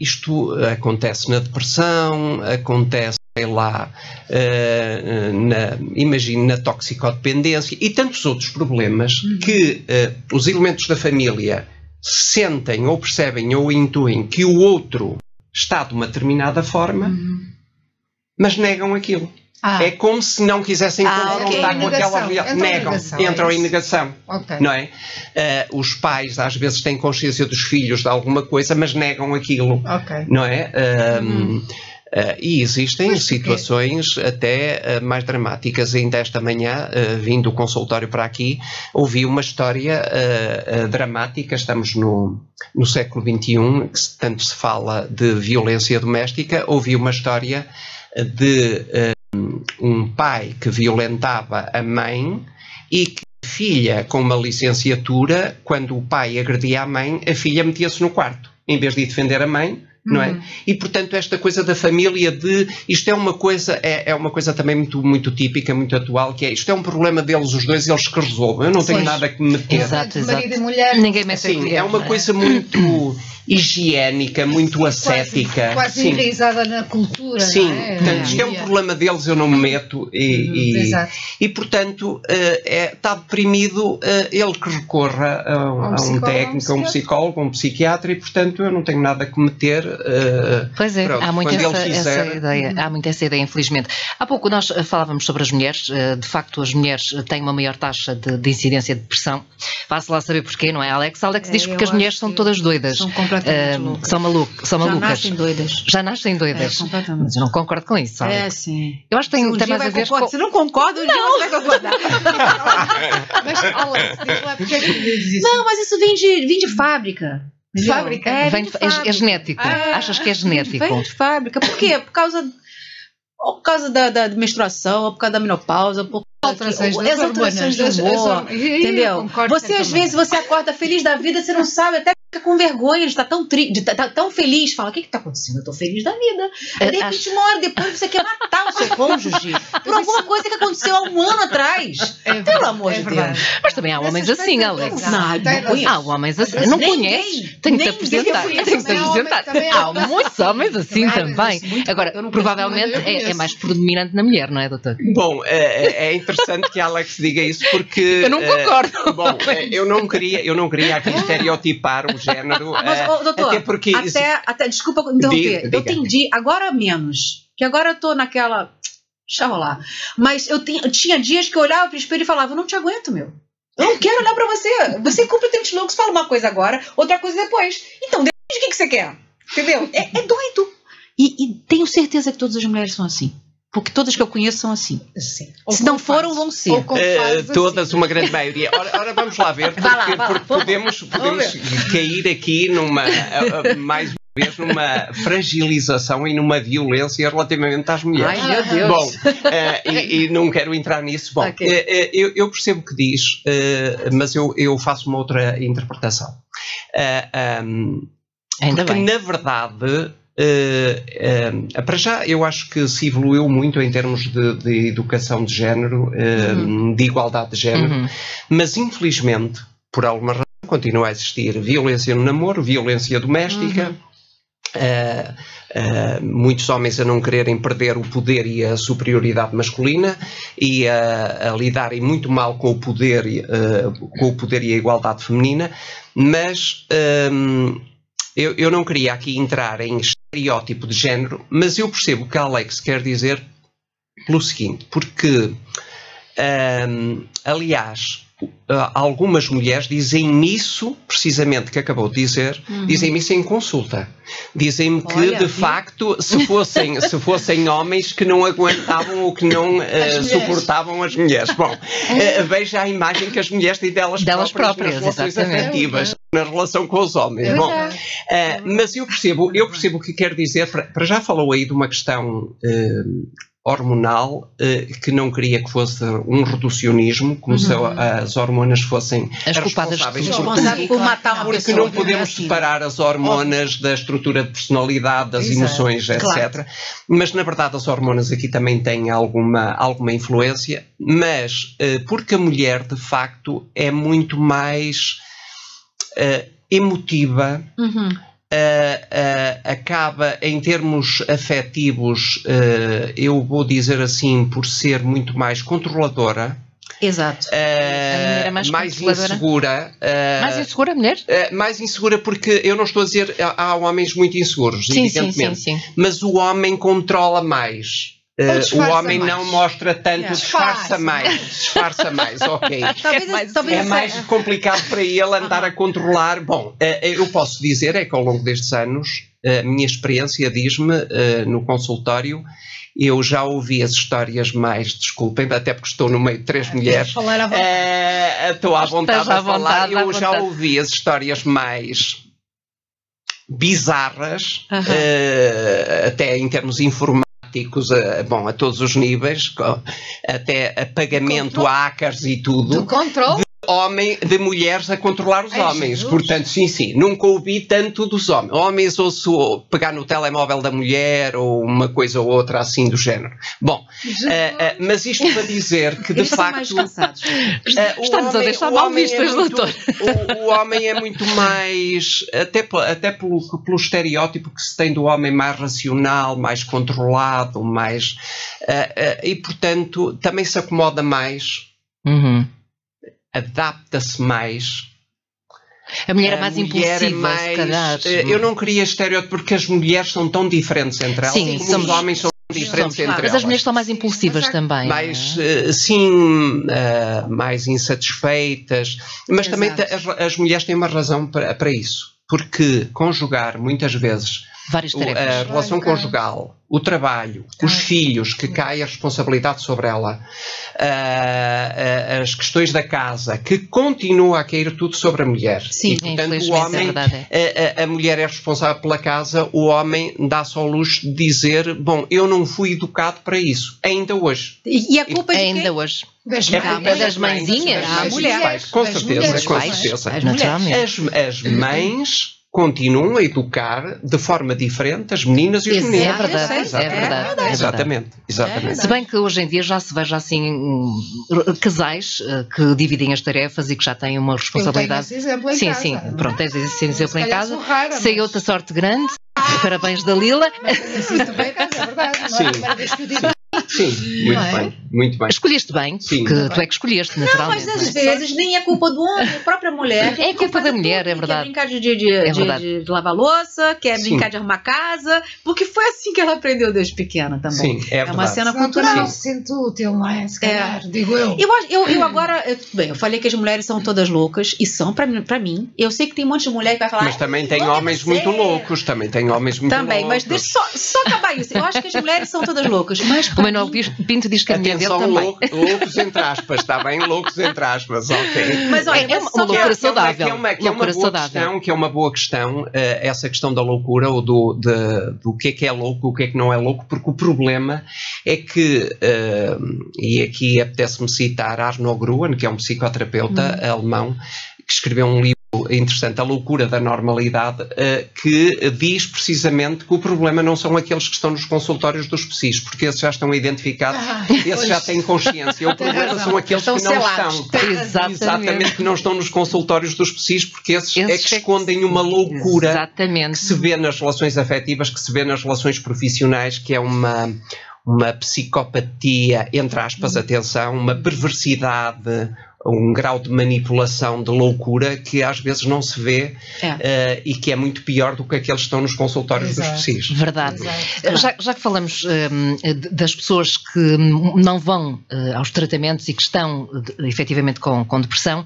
isto acontece na depressão, acontece sei lá, uh, na, imagine na toxicodependência e tantos outros problemas uhum. que os elementos da família sentem ou percebem ou intuem que o outro está de uma determinada forma, uhum. mas negam aquilo. Ah. É como se não quisessem ah, confrontar okay. com aquela realidade. Negam, negação, entram é em negação. Okay. Não é? Uh, os pais às vezes têm consciência dos filhos de alguma coisa, mas negam aquilo. Okay. Não é? Uh, uhum. Uh, e existem situações até uh, mais dramáticas. Ainda esta manhã, uh, vindo do consultório para aqui, ouvi uma história dramática. Estamos no, no século XXI, que tanto se fala de violência doméstica. Ouvi uma história de um pai que violentava a mãe e que a filha, com uma licenciatura, quando o pai agredia a mãe, a filha metia-se no quarto. Em vez de defender a mãe, não é? Uhum. E portanto esta coisa da família de isto é uma coisa é, é uma coisa também muito muito típica, muito atual, que é isto é um problema deles os dois, eles que resolvam. Eu não tenho nada que meter. Exato, exato. Marido e mulher. Ninguém mete Sim, é uma coisa muito higiênica, muito ascética. Quase, quase enraizada na cultura. Sim, é? portanto, isto é um problema deles, eu não me meto e, e, e portanto, uh, é, está deprimido uh, ele que recorra a, a um, técnico, a um psicólogo, a um psiquiatra e, portanto, eu não tenho nada que meter. Uh, pois é, pronto, há muito essa, quiser... essa, ideia, há muito essa ideia, infelizmente. Há pouco nós falávamos sobre as mulheres, de facto, as mulheres têm uma maior taxa de, de incidência de depressão. Vá-se lá saber porquê, não é, Alex? Alex é, diz porque as mulheres são todas doidas. São completamente uh, são, malu são Já malucas. Já nascem doidas. Já nascem doidas. É, completamente. Mas eu não concordo com isso. É, sim. Eu acho que tem, tem mais a ver com... Se não concorda, um dia você vai concordar. mas, Alex, diz lá porque é que diz isso. Não, mas isso vem de, vem de fábrica. De fábrica? É, vem de fábrica. É, é, genético. Ah, Achas que é genético? Vem de fábrica. Por quê? Por causa ou por causa da, da menstruação, ou por causa da menopausa, por alterações das alterações do humor, entendeu? Você às vezes você acorda feliz da vida, você não sabe até fica com vergonha de estar tão, tri, de estar tá, tá tão feliz. Fala, o que está acontecendo? Eu estou feliz da vida. Aí, de repente, uma hora depois, você quer matar o seu cônjuge por alguma coisa que aconteceu há um ano atrás. É, Pelo amor é de Deus. Mas também há homens assim, Alex. Não, não Há homens assim. Não conheces? Tenho que te apresentar. Tenho que te apresentar. Há muitos homens assim também. Agora, provavelmente é, é mais predominante na mulher, não é, doutor? Bom, é, é interessante que a Alex diga isso porque. Eu não concordo. Bom, eu não queria, eu não queria aqui estereotipar o género. Mas, oh, doutor, até porque. Até, até, desculpa interromper. Diga, eu entendi, agora menos. Que agora eu tô naquela. Deixa rolar. Mas eu, eu tinha dias que eu olhava pro espelho e falava: eu não te aguento, meu. Eu não quero olhar pra você. Você cumpre tempos loucos, fala uma coisa agora, outra coisa depois. Então, depende do que, que você quer. Entendeu? É, é doido. E, e tenho certeza que todas as mulheres são assim. Porque todas que eu conheço são assim. Sim. Se não foram, vão ser. Uh, todas, assim. uma grande maioria. Ora, ora, vamos lá ver, porque, lá, lá, porque podemos, podemos cair aqui numa, mais uma vez, numa fragilização e numa violência relativamente às mulheres. Ai, meu Deus. Bom, uh, e, e, não quero entrar nisso. Bom, okay. uh, eu, eu, percebo o que diz, mas eu, eu faço uma outra interpretação. Um, Ainda porque, bem. na verdade, Uh, uh, para já, eu acho que se evoluiu muito em termos de, de educação de género, uh, uhum. de igualdade de género, uhum. mas infelizmente, por alguma razão, continua a existir violência no namoro, violência doméstica. Uhum. muitos homens a não quererem perder o poder e a superioridade masculina e a, a lidarem muito mal com o poder, com o poder e a igualdade feminina, mas eu, eu não queria aqui entrar em estereótipo de género, mas eu percebo o que a Alex quer dizer pelo seguinte, porque, hum, aliás, algumas mulheres dizem-me isso, precisamente que acabou de dizer, uhum. dizem-me isso em consulta. Dizem-me que, Olha, de facto, se fossem, se fossem homens que não aguentavam ou que não uh, suportavam as mulheres. Bom, uh, veja a imagem que as mulheres têm delas, delas próprias, próprias nas relações afetivas, na relação com os homens. Bom, uh, mas eu percebo, eu percebo o que quer dizer, para já falou aí de uma questão hormonal eh, que não queria que fosse um reducionismo, como uhum. se as hormonas fossem as responsáveis por, matar uma Porque pessoa, não podemos assim. separar as hormonas da estrutura de personalidade, das Exato. emoções, etc. Claro. Mas na verdade as hormonas aqui também têm alguma, alguma influência, mas eh, porque a mulher de facto é muito mais uh, emotiva. Uhum Uh, uh, acaba em termos afetivos, uh, eu vou dizer assim, por ser muito mais controladora, Exato. Uh, mais, mais insegura. Uh, mais insegura mulher? Uh, mais insegura porque eu não estou a dizer há homens muito inseguros, sim, evidentemente. Sim, sim, sim. Mas o homem controla mais. Uh, o homem mais. não mostra tanto, yeah. disfarça mais, disfarça mais, ok. talvez, é mais, é mais complicado para ele andar a controlar. Bom, uh, eu posso dizer é que ao longo destes anos, a minha experiência diz-me uh, no consultório, eu já ouvi as histórias mais, desculpem, até porque estou no meio de três mulheres. Falar à vontade. estou à vontade a falar. eu já ouvi as histórias mais bizarras, até em termos informais a, bom, a todos os níveis, até a pagamento a hackers e tudo. Do controle? Homem, de mulheres a controlar os Ai, homens. Jesus. Portanto, sim, sim, nunca ouvi tanto dos homens. Homens ou se pegar no telemóvel da mulher ou uma coisa ou outra assim do género. Bom, uh, uh, mas isto para dizer que de Eles facto. Uh, Estamos homem, a deixar mal vistas, é doutor. O, o, homem é muito mais. Até, até pelo, pelo estereótipo que se tem do homem mais racional, mais controlado, mais. e portanto também se acomoda mais. Uhum adapta-se mais. A mulher é mais mulher impulsiva, é mais, se calhar. Eh, eu não queria estereótipo porque as mulheres são tão diferentes entre elas. Sim, como somos, os homens são diferentes entre mas elas. Mas as mulheres são mais impulsivas também. Mais, é? sim, uh, mais insatisfeitas. Mas Exato. também as, as, mulheres têm uma razão para, para isso. Porque conjugar, muitas vezes, Várias tarefas. A relação conjugal, o trabalho, os filhos, que cai a responsabilidade sobre ela, as questões da casa, que continua a cair tudo sobre a mulher. Sim, e, portanto, o homem, é a, a, mulher é responsável pela casa, o homem dá-se ao luxo de dizer: Bom, eu não fui educado para isso, ainda hoje. E, a culpa e, de Ainda hoje. Das, é é das mãezinhas? Das mulheres. Com certeza, com certeza. As, as mães continuam a educar de forma diferente as meninas e os meninos. É verdade, é verdade. É verdade. Exatamente, exatamente. Se bem que hoje em dia já se veja assim casais eh, que dividem as tarefas e que já têm uma responsabilidade. Eu tenho esse exemplo em sim, casa. sim, pronto, tens esse exemplo em casa. Sei outra sorte grande. Parabéns da Lila. Mas também casa, é verdade. Não é a Sim, muito é? bem, muito bem. Escolheste bem, Sim. porque tu é que escolheste, naturalmente. Não, mas às é? vezes nem é culpa do homem, é a própria mulher. É culpa da mulher, é verdade. Quer brincar de, de, de, é de, de lavar louça, quer Sim. brincar de arrumar casa, porque foi assim que ela aprendeu desde pequena também. Sim, é, é uma cena cultural. Não se sente útil, não é? Se calhar, é. digo eu. Eu, eu, eu agora, eu, bem, eu falei que as mulheres são todas loucas, e são pra, pra mim. Eu sei que tem um monte de mulher que vai falar. Mas também tem homens muito loucos, também tem homens muito também, loucos. Também, mas deixa só, só acabar isso. Eu acho que as mulheres são todas loucas. Mas o Manuel Pinto diz que a minha dele também. loucos entre aspas, está bem? Loucos entre aspas, ok. Mas olha, é uma, uma loucura saudável. Que é uma, que é uma boa questão, que é uma boa questão, uh, essa questão da loucura ou do, de, do que é que é louco, o que é que não é louco, porque o problema é que, uh, e aqui apetece-me citar Arno Gruen, que é um psicoterapeuta hum. alemão, que escreveu um livro interessante, A Loucura da Normalidade, uh, que diz precisamente que o problema não são aqueles que estão nos consultórios dos PSIs, porque esses já estão identificados, ah, esses pois. já têm consciência. O problema razão. são aqueles estão que não selados. estão. Exatamente. Exatamente, que não estão nos consultórios dos PSIs, porque esses, esses é que escondem uma loucura Exatamente. que se vê nas relações afetivas, que se vê nas relações profissionais, que é uma uma psicopatia, entre aspas, atenção, uma perversidade, um grau de manipulação, de loucura que às vezes não se vê é. uh, e que é muito pior do que aqueles que estão nos consultórios Exato. dos PSIs. Verdade. Já, já, que falamos um, das pessoas que não vão uh, aos tratamentos e que estão uh, efetivamente com, com depressão,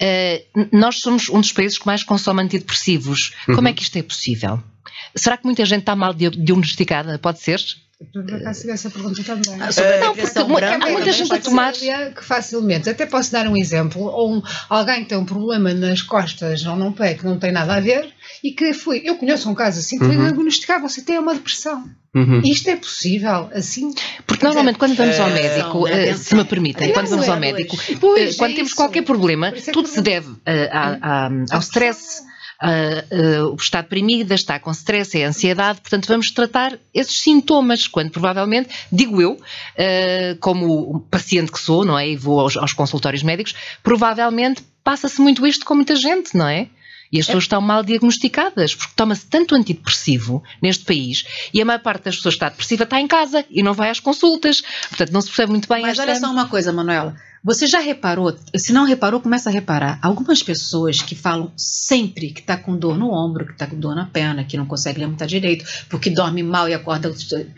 uh, nós somos um dos países que mais consome antidepressivos. Uhum. Como é que isto é possível? Será que muita gente está mal diagnosticada? Pode ser? Por acaso essa pergunta também. Ah, sobre a não, porque branca, há muita gente a tomar. Que facilmente, até posso dar um exemplo, ou um, alguém que tem um problema nas costas ou num pé que não tem nada a ver e que foi. Eu conheço um caso assim, que foi uhum. diagnosticado, você tem uma depressão. Uhum. Isto é possível, assim. Porque normalmente quando vamos ao é, médico, é, se me permitem, quando vamos ao médico, pois, quando é temos qualquer problema, tudo se deve ao stress uh, uh, está deprimida, está com stress, é ansiedade, portanto vamos tratar esses sintomas, quando provavelmente, digo eu, uh, como paciente que sou, não é, e vou aos, aos consultórios médicos, provavelmente passa-se muito isto com muita gente, não é? E as pessoas é. estão mal diagnosticadas, porque toma-se tanto antidepressivo neste país e a maior parte das pessoas que está depressiva está em casa e não vai às consultas. Portanto, não se percebe muito bem Mas esta... olha só uma coisa, Manuela. Você já reparou, se não reparou, começa a reparar. Algumas pessoas que falam sempre que está com dor no ombro, que está com dor na perna, que não consegue levantar direito, porque dorme mal e acorda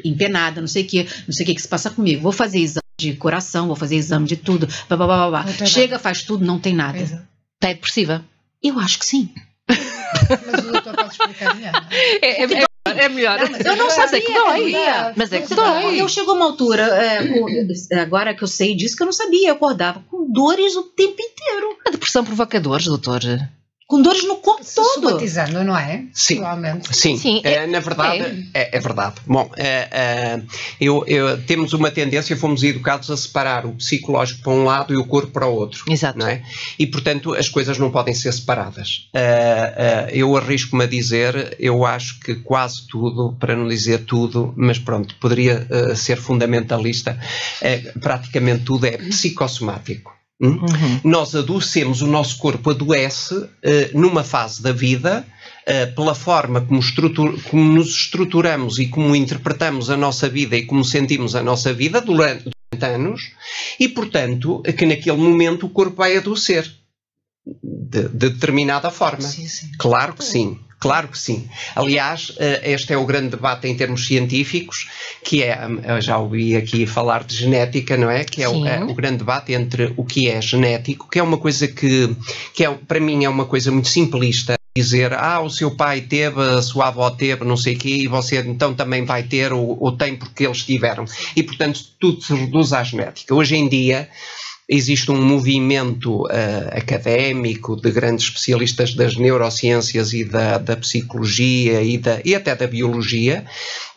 empenada, não sei o que, não sei o que, que se passa comigo. Vou fazer exame de coração, vou fazer exame de tudo, blá, blá, blá, blá. Chega, faz tudo, não tem nada. Está depressiva? Eu acho que sim. Mas o doutor pode explicar melhor. É, é, é melhor. Não, eu não sabia. Mas é que dói. Mas é que dói. Eu chegou uma altura, é, agora que eu sei disso, que eu não sabia. Eu acordava com dores o tempo inteiro. A depressão provoca dores, doutor? Com dores no corpo todo. Somatizando, não é? Sim, sim, sim é, é, na verdade, é. é, é verdade. Bom, é, é, eu, eu, temos uma tendência, fomos educados a separar o psicológico para um lado e o corpo para o outro. Exato. Não é? E, portanto, as coisas não podem ser separadas. Uh, uh, eu arrisco-me a dizer, eu acho que quase tudo, para não dizer tudo, mas pronto, poderia uh, ser fundamentalista, praticamente tudo é psicossomático. Hum? Uhum. Nós adoecemos, o nosso corpo adoece uh, numa fase da vida uh, pela forma como, como, nos estruturamos e como interpretamos a nossa vida e como sentimos a nossa vida durante, durante anos e, portanto, que naquele momento o corpo vai adoecer de, de determinada forma. Sim, sim. Claro que sim. Claro que sim. Aliás, eh, este é o grande debate em termos científicos, que é, já ouvi aqui falar de genética, não é? Que é o, é o, grande debate entre o que é genético, que é uma coisa que, que é, para mim é uma coisa muito simplista. Dizer, ah, o seu pai teve, a sua avó teve, não sei o quê, e você então também vai ter ou, ou tem porque eles tiveram. E, portanto, tudo se reduz à genética. Hoje em dia, existe um movimento uh, académico de grandes especialistas das neurociências e da, da psicologia e, da, e até da biologia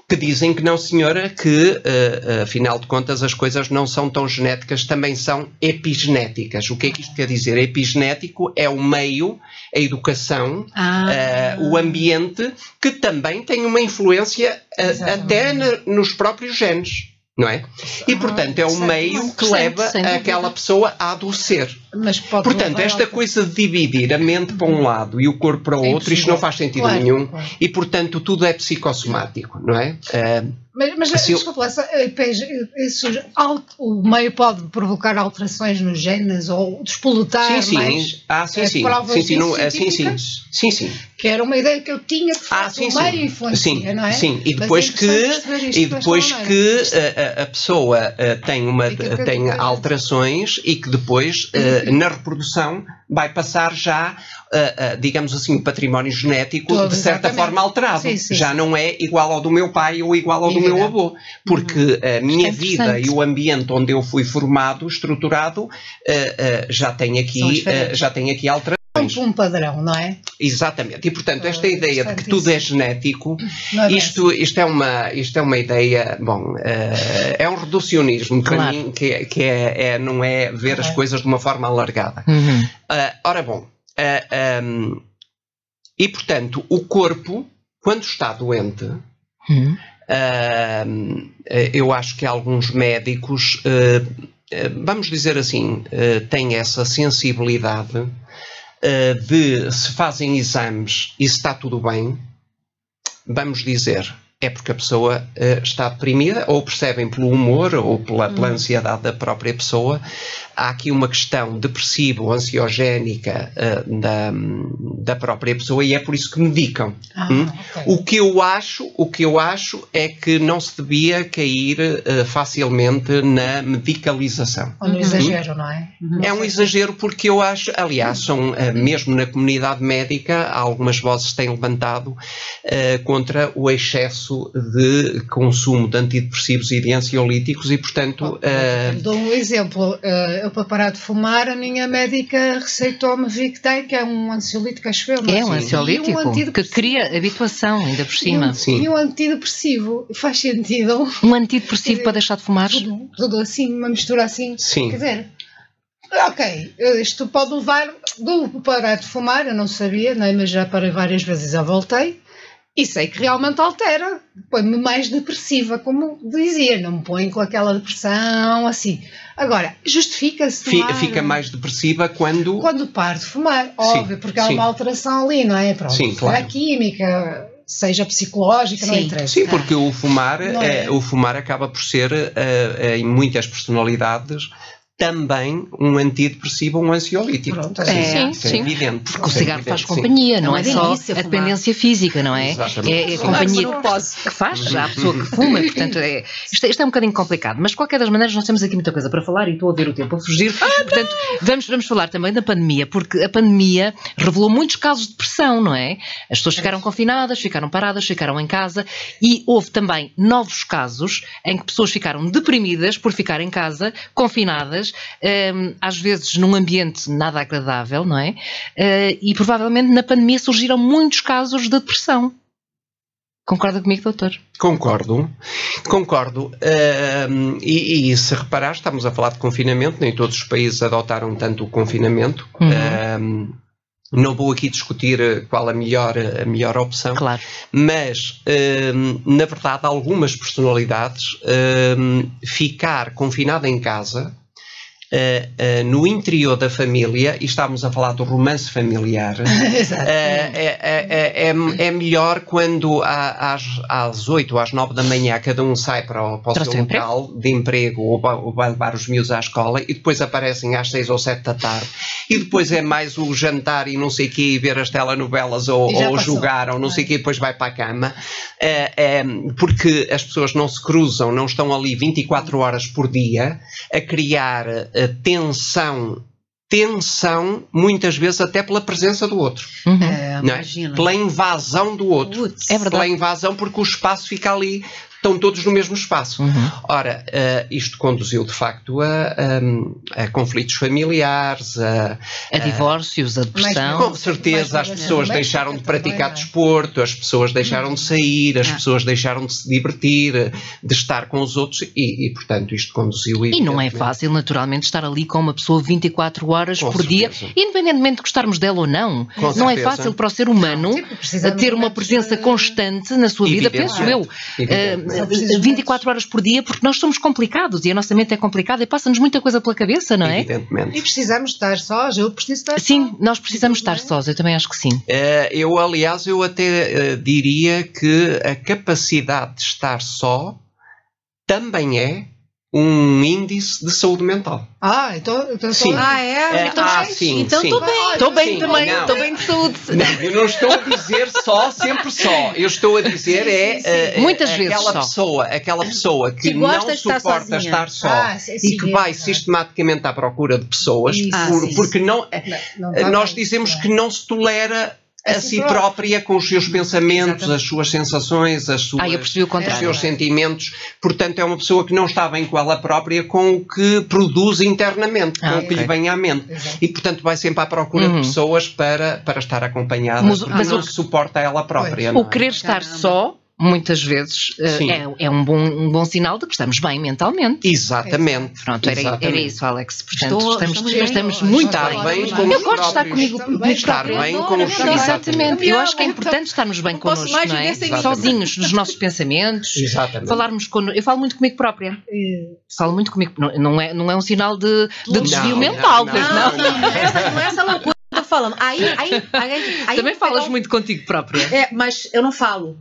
que dizem que não, senhora, que uh, afinal de contas as coisas não são tão genéticas, também são epigenéticas. O que é que isto quer dizer? Epigenético é o meio, a educação, ah. uh, o ambiente, que também tem uma influência uh, até nos próprios genes não é? E ah, portanto é o meio que leva aquela pessoa a adoecer. Portanto, esta coisa de dividir a mente para um lado e o corpo para o é outro, isto não faz sentido claro, nenhum. Claro. E portanto tudo é psicossomático, não é? Uh, mas, mas assim, desculpa, essa, isso, o meio pode provocar alterações nos genes ou despolutar sim, sim. ah, sim, sim. sim, sim, não, é, sim, sim. sim, sim. Que era uma ideia que eu tinha que ah, sim, o meio influencia, sim, não é? Sim, e depois que, e depois que a, a, pessoa tem, uma, tem alterações e que depois, uh, na reprodução, vai passar já, uh, uh, digamos assim, o património genético Todo, de certa exatamente. forma alterado. Sim, sim, já sim. não é igual ao do meu pai ou igual ao do meu avô. Porque uhum. a minha é vida e o ambiente onde eu fui formado, estruturado, uh, já tem aqui, já tem aqui alterações um padrão, não é? Exatamente. E, portanto, esta ideia de que tudo é genético, é isto, isto, é uma, isto é uma ideia, bom, uh, é um reducionismo claro. para mim, que, que é, é, não é ver as coisas de uma forma alargada. Uhum. Uh, ora bom, uh, eh, um, ehm, e, portanto, o corpo, quando está doente, uhum. Ehm, eu acho que alguns médicos, vamos dizer assim, têm essa sensibilidade uh, de se fazem exames e se está tudo bem, vamos dizer, é porque a pessoa uh, está deprimida, ou percebem pelo humor ou pela, pela hum. ansiedade da própria pessoa, há aqui uma questão depressiva ou ansiogénica uh, da, da própria pessoa e é por isso que medicam. Ah, hum? okay. O que eu acho, o que eu acho é que não se devia cair uh, facilmente na medicalização. Ou no exagero, hum? não é? É um exagero porque eu acho, aliás, são uh, mesmo na comunidade médica, algumas vozes têm levantado contra o excesso de consumo de antidepressivos e de ansiolíticos e, portanto... Oh, dou um exemplo eu para parar de fumar, a minha médica receitou-me Victay, que é um ansiolítico, acho eu. É um ansiolítico um que cria habituação, ainda por cima. E um, e um antidepressivo, faz sentido. Um antidepressivo dizer, para deixar de fumar? Tudo, tudo, assim, uma mistura assim. Sim. Quer dizer, ok, isto pode levar, do parar de fumar, eu não sabia, né, mas já parei várias vezes, já voltei. e sei que realmente altera, põe-me mais depressiva, como dizia, não me põe com aquela depressão assim. Agora, justifica-se. Fica mais depressiva quando. Quando paro de fumar, óbvio, sim, porque há sim. uma alteração ali, não é? Pronto, sim, claro. A química, seja psicológica, sim. não interessa. Sim, porque o fumar, é? É, o fumar acaba por ser, uh, em muitas personalidades, também um antidepressivo ou um ansiolítico. Pronto, é, sim, sim, sim. evidente. Porque o cigarro faz companhia, não, não é, é só a dependência física, não é? Exatamente. É, é a companhia que, faz, já a pessoa que fuma, portanto, é, isto, isto, é um bocadinho complicado. Mas, de qualquer das maneiras, nós temos aqui muita coisa para falar e estou a ver o tempo a fugir. Ah, portanto, vamos, vamos falar também da pandemia, porque a pandemia revelou muitos casos de depressão, não é? As pessoas ficaram confinadas, ficaram paradas, ficaram em casa e houve também novos casos em que pessoas ficaram deprimidas por ficar em casa, confinadas um, às vezes num ambiente nada agradável, não é? Uh, e provavelmente na pandemia surgiram muitos casos de depressão. Concorda comigo, doutor? Concordo, concordo. Uh, e, e, se reparar, estamos a falar de confinamento, nem todos os países adotaram tanto o confinamento. Uhum. Uh, não vou aqui discutir qual a melhor, a melhor opção, claro. mas, uh, na verdade, algumas personalidades ficar confinada em casa Uh, uh, no interior da família, e estamos a falar do romance familiar, uh, é, é, é, é, melhor quando às, às 8 ou às 9 da manhã cada um sai para o, para o seu local de emprego ou, ou vai levar os miúdos à escola e depois aparecem às 6 ou 7 da tarde. E depois é mais o jantar e não sei o quê, e ver as telenovelas ou, ou jogar ou não sei o quê, e depois vai para a cama. porque as pessoas não se cruzam, não estão ali 24 horas por dia a criar tensão tensão, muitas vezes até pela presença do outro. Uhum. É, é? Pela invasão do outro. Putz, é pela invasão, porque o espaço fica ali estão todos no mesmo espaço. Uhum. Ora, uh, isto conduziu de facto a, um, a conflitos familiares, a, a divórcios, a depressão. Com certeza, as pessoas deixaram de praticar desporto, as pessoas deixaram de sair, as pessoas deixaram de se divertir, de estar com os outros e, e portanto, isto conduziu. E não é fácil, naturalmente, estar ali com uma pessoa 24 horas com por certeza. dia, independentemente de gostarmos dela ou não. Com não é certeza. é fácil para o ser humano ter uma presença constante na sua vida, penso eu. Uh, 24 horas por dia, porque nós somos complicados e a nossa mente é complicada e passa-nos muita coisa pela cabeça, não é? Evidentemente. E precisamos estar sós, eu preciso estar Sim, só. nós precisamos estar sós, eu também acho que sim. Uh, eu, aliás, eu até uh, diria que a capacidade de estar só também é um índice de saúde mental. Ah, então, então sim. Ah, é? é então, ah, sim, então estou bem, estou bem sim, também, estou bem de saúde. Não, eu não estou a dizer só, sempre só. Eu estou a dizer é uh, muitas vezes aquela só. pessoa, aquela pessoa que, que não suporta estar, só ah, sim, e que vai sistematicamente à procura de pessoas, ah, por, porque não, não, não nós dizemos que não se tolera a si própria com os seus pensamentos, Exatamente. as suas sensações, as suas, ah, os seus sentimentos. Portanto, é uma pessoa que não está bem com ela própria com o que produz internamente, com ah, o que lhe vem à mente. Exato. E, portanto, vai sempre à procura uhum. de pessoas para, para estar acompanhada, mas, mas não o, se suporta ela própria. O é? querer estar Caramba. só muitas vezes uh, é, é, um, bom, um bom sinal de que estamos bem mentalmente. Exatamente. Pronto, era, Exatamente. era isso, Alex. Portanto, Estou, estamos, estamos, estamos muito estar bem. bem com Eu gosto de estar comigo, estar bem com os Exatamente. Eu acho que é importante estarmos bem connosco, não é? Sozinhos, nos nossos pensamentos. Exatamente. Falarmos com, eu falo muito comigo própria. Falo muito comigo. Não, não, é, não é um sinal de, de desvio não, mental, não, pois não. Não, não, não, não é essa loucura falando. Aí, aí, aí, aí Também falas muito contigo própria. É, mas eu não falo.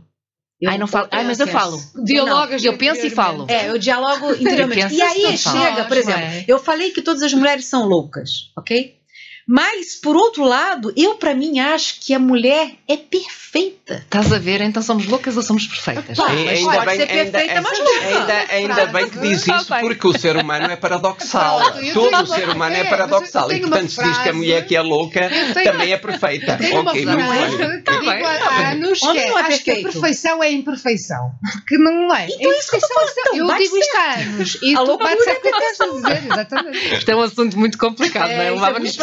Eu Ai, não falo. Ai, mas eu falo. Dialogas, eu penso e falo. É, eu dialogo interiormente. e aí chega, por exemplo, é. eu falei que todas as mulheres são loucas, ok? Mas, por outro lado, eu para mim acho que a mulher é perfeita. Estás a ver? Então somos loucas ou somos perfeitas? Pá, ainda pode bem, ser perfeita, ainda, mas louca. Ainda, ainda bem que diz isso, porque o ser humano é paradoxal. Todo o ser humano é paradoxal. E, portanto, se diz que a mulher que é louca também é perfeita. Ok, muito bem. Que há anos que é, acho que a perfeição é imperfeição. Porque não é. Então, é isso que eu estou falando. Eu digo isto há anos. E tu bates a que estás a dizer. Exatamente. Isto é um assunto muito complicado, não é? Levava-nos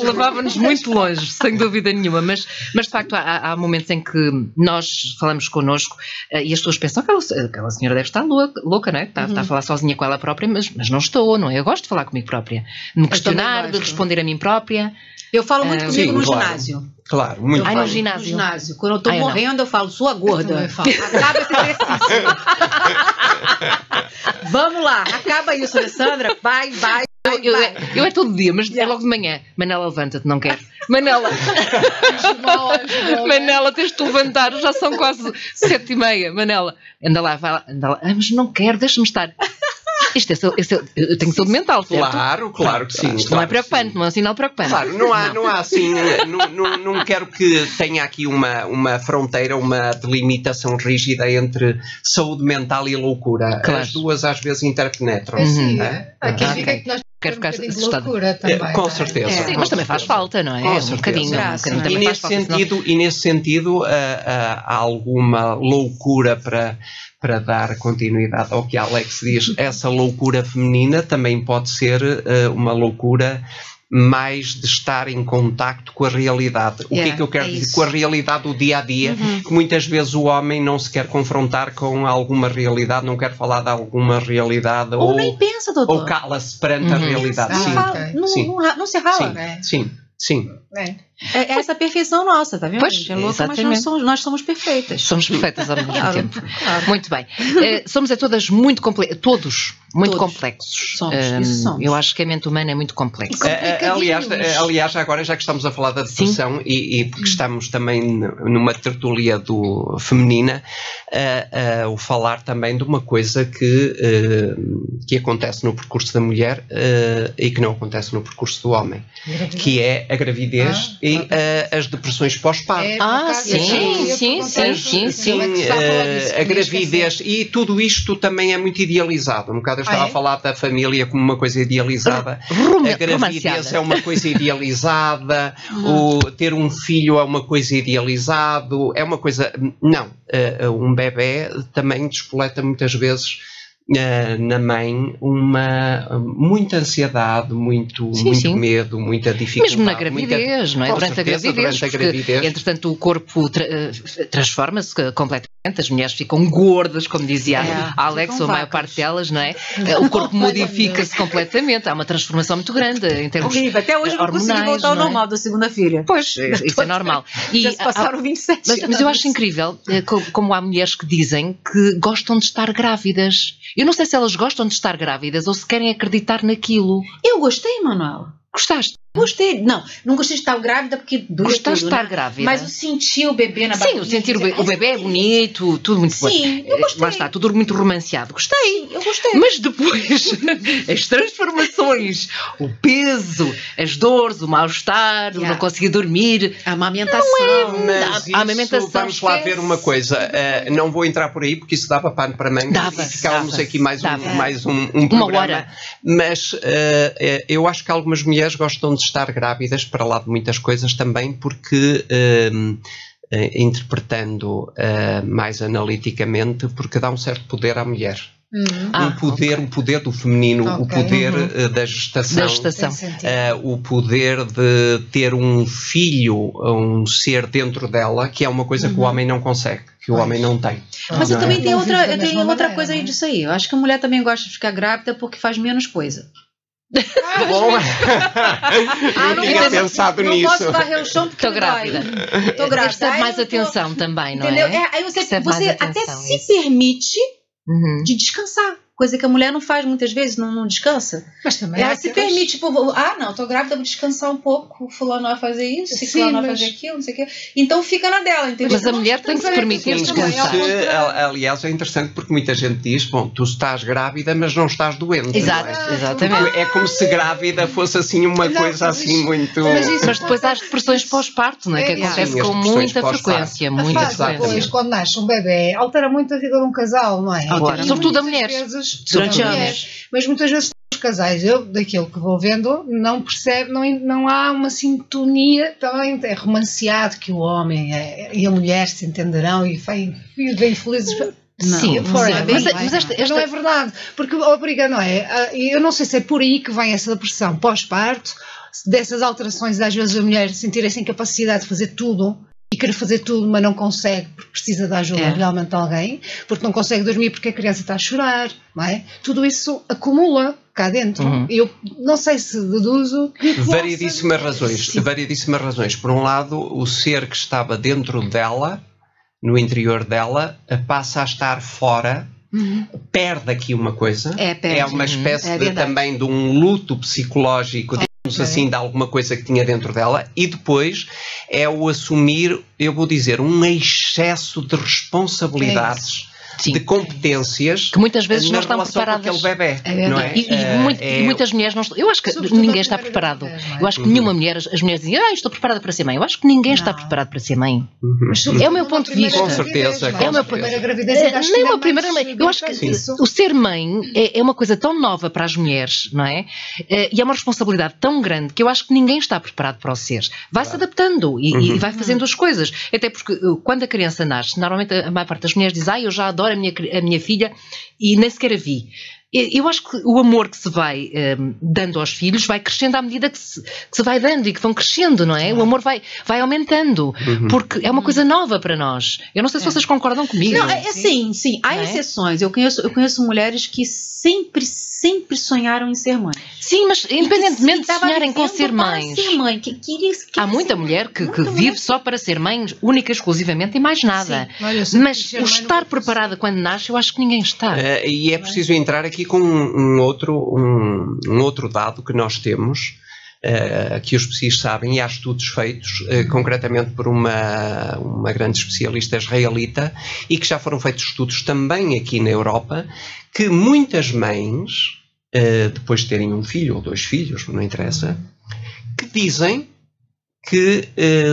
levava-nos muito longe, sem dúvida nenhuma. Mas, mas de facto, há, há momentos em que nós falamos connosco uh, e as pessoas pensam que aquela, aquela senhora deve estar louca, louca não é? Está, uhum. está, a falar sozinha com ela própria, mas, mas não estou, não é? Eu gosto de falar comigo própria, de me questionar, de responder a mim própria. Eu falo muito uh, comigo sim, no claro. ginásio. Claro, muito Ai, bem. no ginásio. No ginásio. Quando eu tô Ai, eu não. morrendo, eu falo, sua gorda. Eu falo. Acaba esse exercício. Vamos lá, acaba isso, Alessandra. Vai, vai, Eu, eu, é- eu é todo dia, mas é logo de manhã. Manela, levanta-te, não quero. Manela, Manela, tens de te levantar, já são quase sete e meia. Manela, anda lá, vai lá, anda lá. Ah, mas não quero, deixa-me estar. Isto é, seu- é seu- eu tenho saúde mental, certo? Claro, claro que sim. Isto não claro é que preocupante, sim. não é um sinal preocupante. Claro, não há, não há assim, não, não, não quero que tenha aqui uma, uma fronteira, uma delimitação rígida entre saúde mental e loucura. Claro. As duas às vezes interpenetram. É sim, Uhum. é. Há quem Ah, diga ok. que nós Quero ficar um bocadinho de assustada. loucura também. É, com não é? certeza. É. Sim, com mas também faz falta, não é? Com um certeza. bocadinho, um Graça, bocadinho não é? E também nesse, falta. senão- sentido, e nesse sentido, ah, há alguma loucura para, para dar continuidade ao que a Alex diz. Essa loucura feminina também pode ser ah, uma loucura mais de estar em contacto com a realidade. O que É, que eu quero é dizer? isso. Com a realidade do dia a dia, Uhum. que muitas vezes o homem não se quer confrontar com alguma realidade, não quer falar de alguma realidade Ou ou, nem pensa, doutor. ou cala-se perante a Uhum. realidade. Ah, não, sim, fala, ok. não, Sim. não não se rala. sim, É. sim, sim. É. É, é essa perfeição nossa, tá vendo? Pois, A gente é louca, mas nós exatamente. somos, nós somos perfeitas. Somos perfeitas ao mesmo Claro, tempo. claro. Muito bem. Eh, somos a todas muito complexos, todos muito Todos. complexos. Somos, Eh, isso somos. Eu acho que a mente humana é muito complexa. Eh, aliás, aliás, agora já que estamos a falar da depressão e, e porque estamos também numa tertulia do feminina, o falar também de uma coisa que, que acontece no percurso da mulher e que não acontece no percurso do homem, que é a gravidez Ah, e ok. eh, as depressões pós-parto. É, Ah, sim, sim, sim, sim, é a eh, gravidez e tudo isto também é muito idealizado. Um bocado eu estava Ah, é? a falar da família como uma coisa idealizada. A gravidez é uma coisa idealizada, o ter um filho é uma coisa idealizado, é uma coisa. Não, eh, um bebê também despoleta muitas vezes na mãe uma muita ansiedade, muito, Sim, muito sim. medo, muita dificuldade. Mesmo na gravidez, muita- não é? Durante a certeza, gravidez. durante a gravidez. Entretanto, o corpo tra- eh, transforma-se eh, completamente, as mulheres ficam gordas, como dizia É, a Alex, ou a maior vacas. parte delas, não é? Eh, O corpo modifica-se completamente, há uma transformação muito grande em termos. Horrível. Até hoje eu não consegui voltar ao é? normal da segunda filha. Pois, isso é normal. E Já se passaram 27 Mas, anos. mas eu acho incrível eh, co- como há mulheres que dizem que gostam de estar grávidas. Eu não sei se elas gostam de estar grávidas ou se querem acreditar naquilo. Eu gostei, Manuela. Gostaste? Gostei. Não, não gostei de estar grávida porque doía Gostaste de tudo, estar né? grávida? Mas eu senti o bebê na Sim, barriga. o sentir o, be- o bebê é bonito, tudo muito bom. Sim, eu Eh, gostei. Lá está, tudo muito romanceado. Gostei. Sim, eu gostei. Mas depois, as transformações, o peso, as dores, o mal-estar, o Yeah. não conseguir dormir. A amamentação. Mas A- a amamentação, vamos lá ver uma coisa. eh, não vou entrar por aí porque isso dava pano para manga Dava, e ficávamos dava, aqui mais, dava. um, mais um, um Uma programa. hora. Mas eh, eu acho que algumas mulheres gostam de estar grávidas, para lá de muitas coisas também, porque. eh, eh, interpretando eh, mais analiticamente, porque dá um certo poder à mulher. Uhum. Ah, um poder, o poder do feminino, o Ok. poder Uhum. eh, da gestação, Da gestação. Eh, o poder de ter um filho, um ser dentro dela, que é uma coisa que o Uhum. homem não consegue, que o Pois. homem não tem. Mas eu Não é? também tenho outra, da eu tenho outra maneira, coisa aí não é? disso aí. Eu acho que a mulher também gosta de ficar grávida porque faz menos coisa. Ah, Bom, Ah, eu não tinha posso- pensado não nisso. posso varrer o chão porque Estou grávida. Tô grávida. Recebe Aí mais tô- atenção também, não Entendeu? é? É, aí você, você até atenção, se isso. permite Uhum. de descansar. Coisa que a mulher não faz muitas vezes, não, não descansa. Mas também Ela se aquelas- permite, tipo, ah, não, tô grávida, vou descansar um pouco. O fulano vai fazer isso, o Sim, fulano vai mas- fazer aquilo, não sei o quê. Então fica na dela, entendeu? Mas a mulher tem que se permitir descansar. aliás, é interessante porque muita gente diz: bom, tu estás grávida, mas não estás doente. Exato, não é? exatamente. É como se grávida fosse assim uma Não, coisa assim isso- muito. mas isso- Mas depois há as depressões pós-parto, não é? Que É, acontece sim, com muita frequência, muita Exatamente. depois, frequência. quando nasce um bebê, altera muito a vida de um casal, não é? E Sobretudo a muitas mulheres. Durante anos. Mas muitas vezes os casais, eu, daquilo que vou vendo, não percebe, não, não há uma sintonia, também é romanceado que o homem é- e a mulher se entenderão e vêm bem felizes. Não, Sim, é bem mas, isso. mas esta, esta- Não é verdade, porque obriga, não é? Ah, Eu não sei se é por aí que vem essa depressão pós-parto, dessas alterações, às vezes a mulher sentir essa incapacidade de fazer tudo e querer fazer tudo, mas não consegue porque precisa da ajuda É. realmente de alguém, porque não consegue dormir porque a criança está a chorar, não é? Tudo isso acumula, cá dentro. Uhum. Eu não sei se deduzo que. Variedíssimas razões. Sim. Variedíssimas razões. Por um lado, o ser que estava dentro dela, no interior dela, passa a estar fora. Uhum. Perde aqui uma coisa. É, perde. é uma espécie uhum. de, também de um luto psicológico, é. Assim, de alguma coisa que tinha dentro dela. E depois é o assumir, eu vou dizer, um excesso de responsabilidades. Sim. de competências que muitas vezes não estão preparadas. Bebê, é não é? E, e, é, muito, é... e, muitas mulheres não estão. Eu acho que ninguém está preparado. Vez, é? Eu acho que uhum. nenhuma mulher, as mulheres dizem, ah, estou preparada para ser mãe. Eu acho que ninguém não. está preparado para ser mãe. Uhum. É o meu ponto de vista. Com certeza. É o meu primeira gravidez. É, nem uma primeira mãe. Eu acho que o ser mãe é, é, uma coisa tão nova para as mulheres, não é? Eh, e é uma responsabilidade tão grande que eu acho que ninguém está preparado para o ser. Vai-se adaptando e, e, vai fazendo as coisas. Até porque eh, quando a criança nasce, normalmente a maior parte das mulheres diz, ah, eu já adoro a minha, a minha filha e nem sequer a vi. Eu acho que o amor que se vai um, ehm, dando aos filhos vai crescendo à medida que se, que se, vai dando e que vão crescendo, não é? O amor vai, vai aumentando, uhum. porque é uma coisa nova para nós. Eu não sei se é. vocês concordam comigo. Não, é, sim, sim. Há é? exceções. Eu conheço, eu conheço mulheres que sempre sempre sonharam em ser mãe. Sim, mas independentemente de sonharem com ser mães. Ser mãe que queria, Há muita mulher que, que vive mulher. só para ser mãe, única, exclusivamente e mais nada. Sim, mas o estar preparada quando nasce, eu acho que ninguém está. Uh, e é preciso entrar aqui com um, outro, um, um outro dado que nós temos. Uh, que os especialistas sabem, e há estudos feitos uh, concretamente por uma, uma grande especialista israelita, e que já foram feitos estudos também aqui na Europa, que muitas mães, uh, depois de terem um filho ou dois filhos, não interessa, que dizem que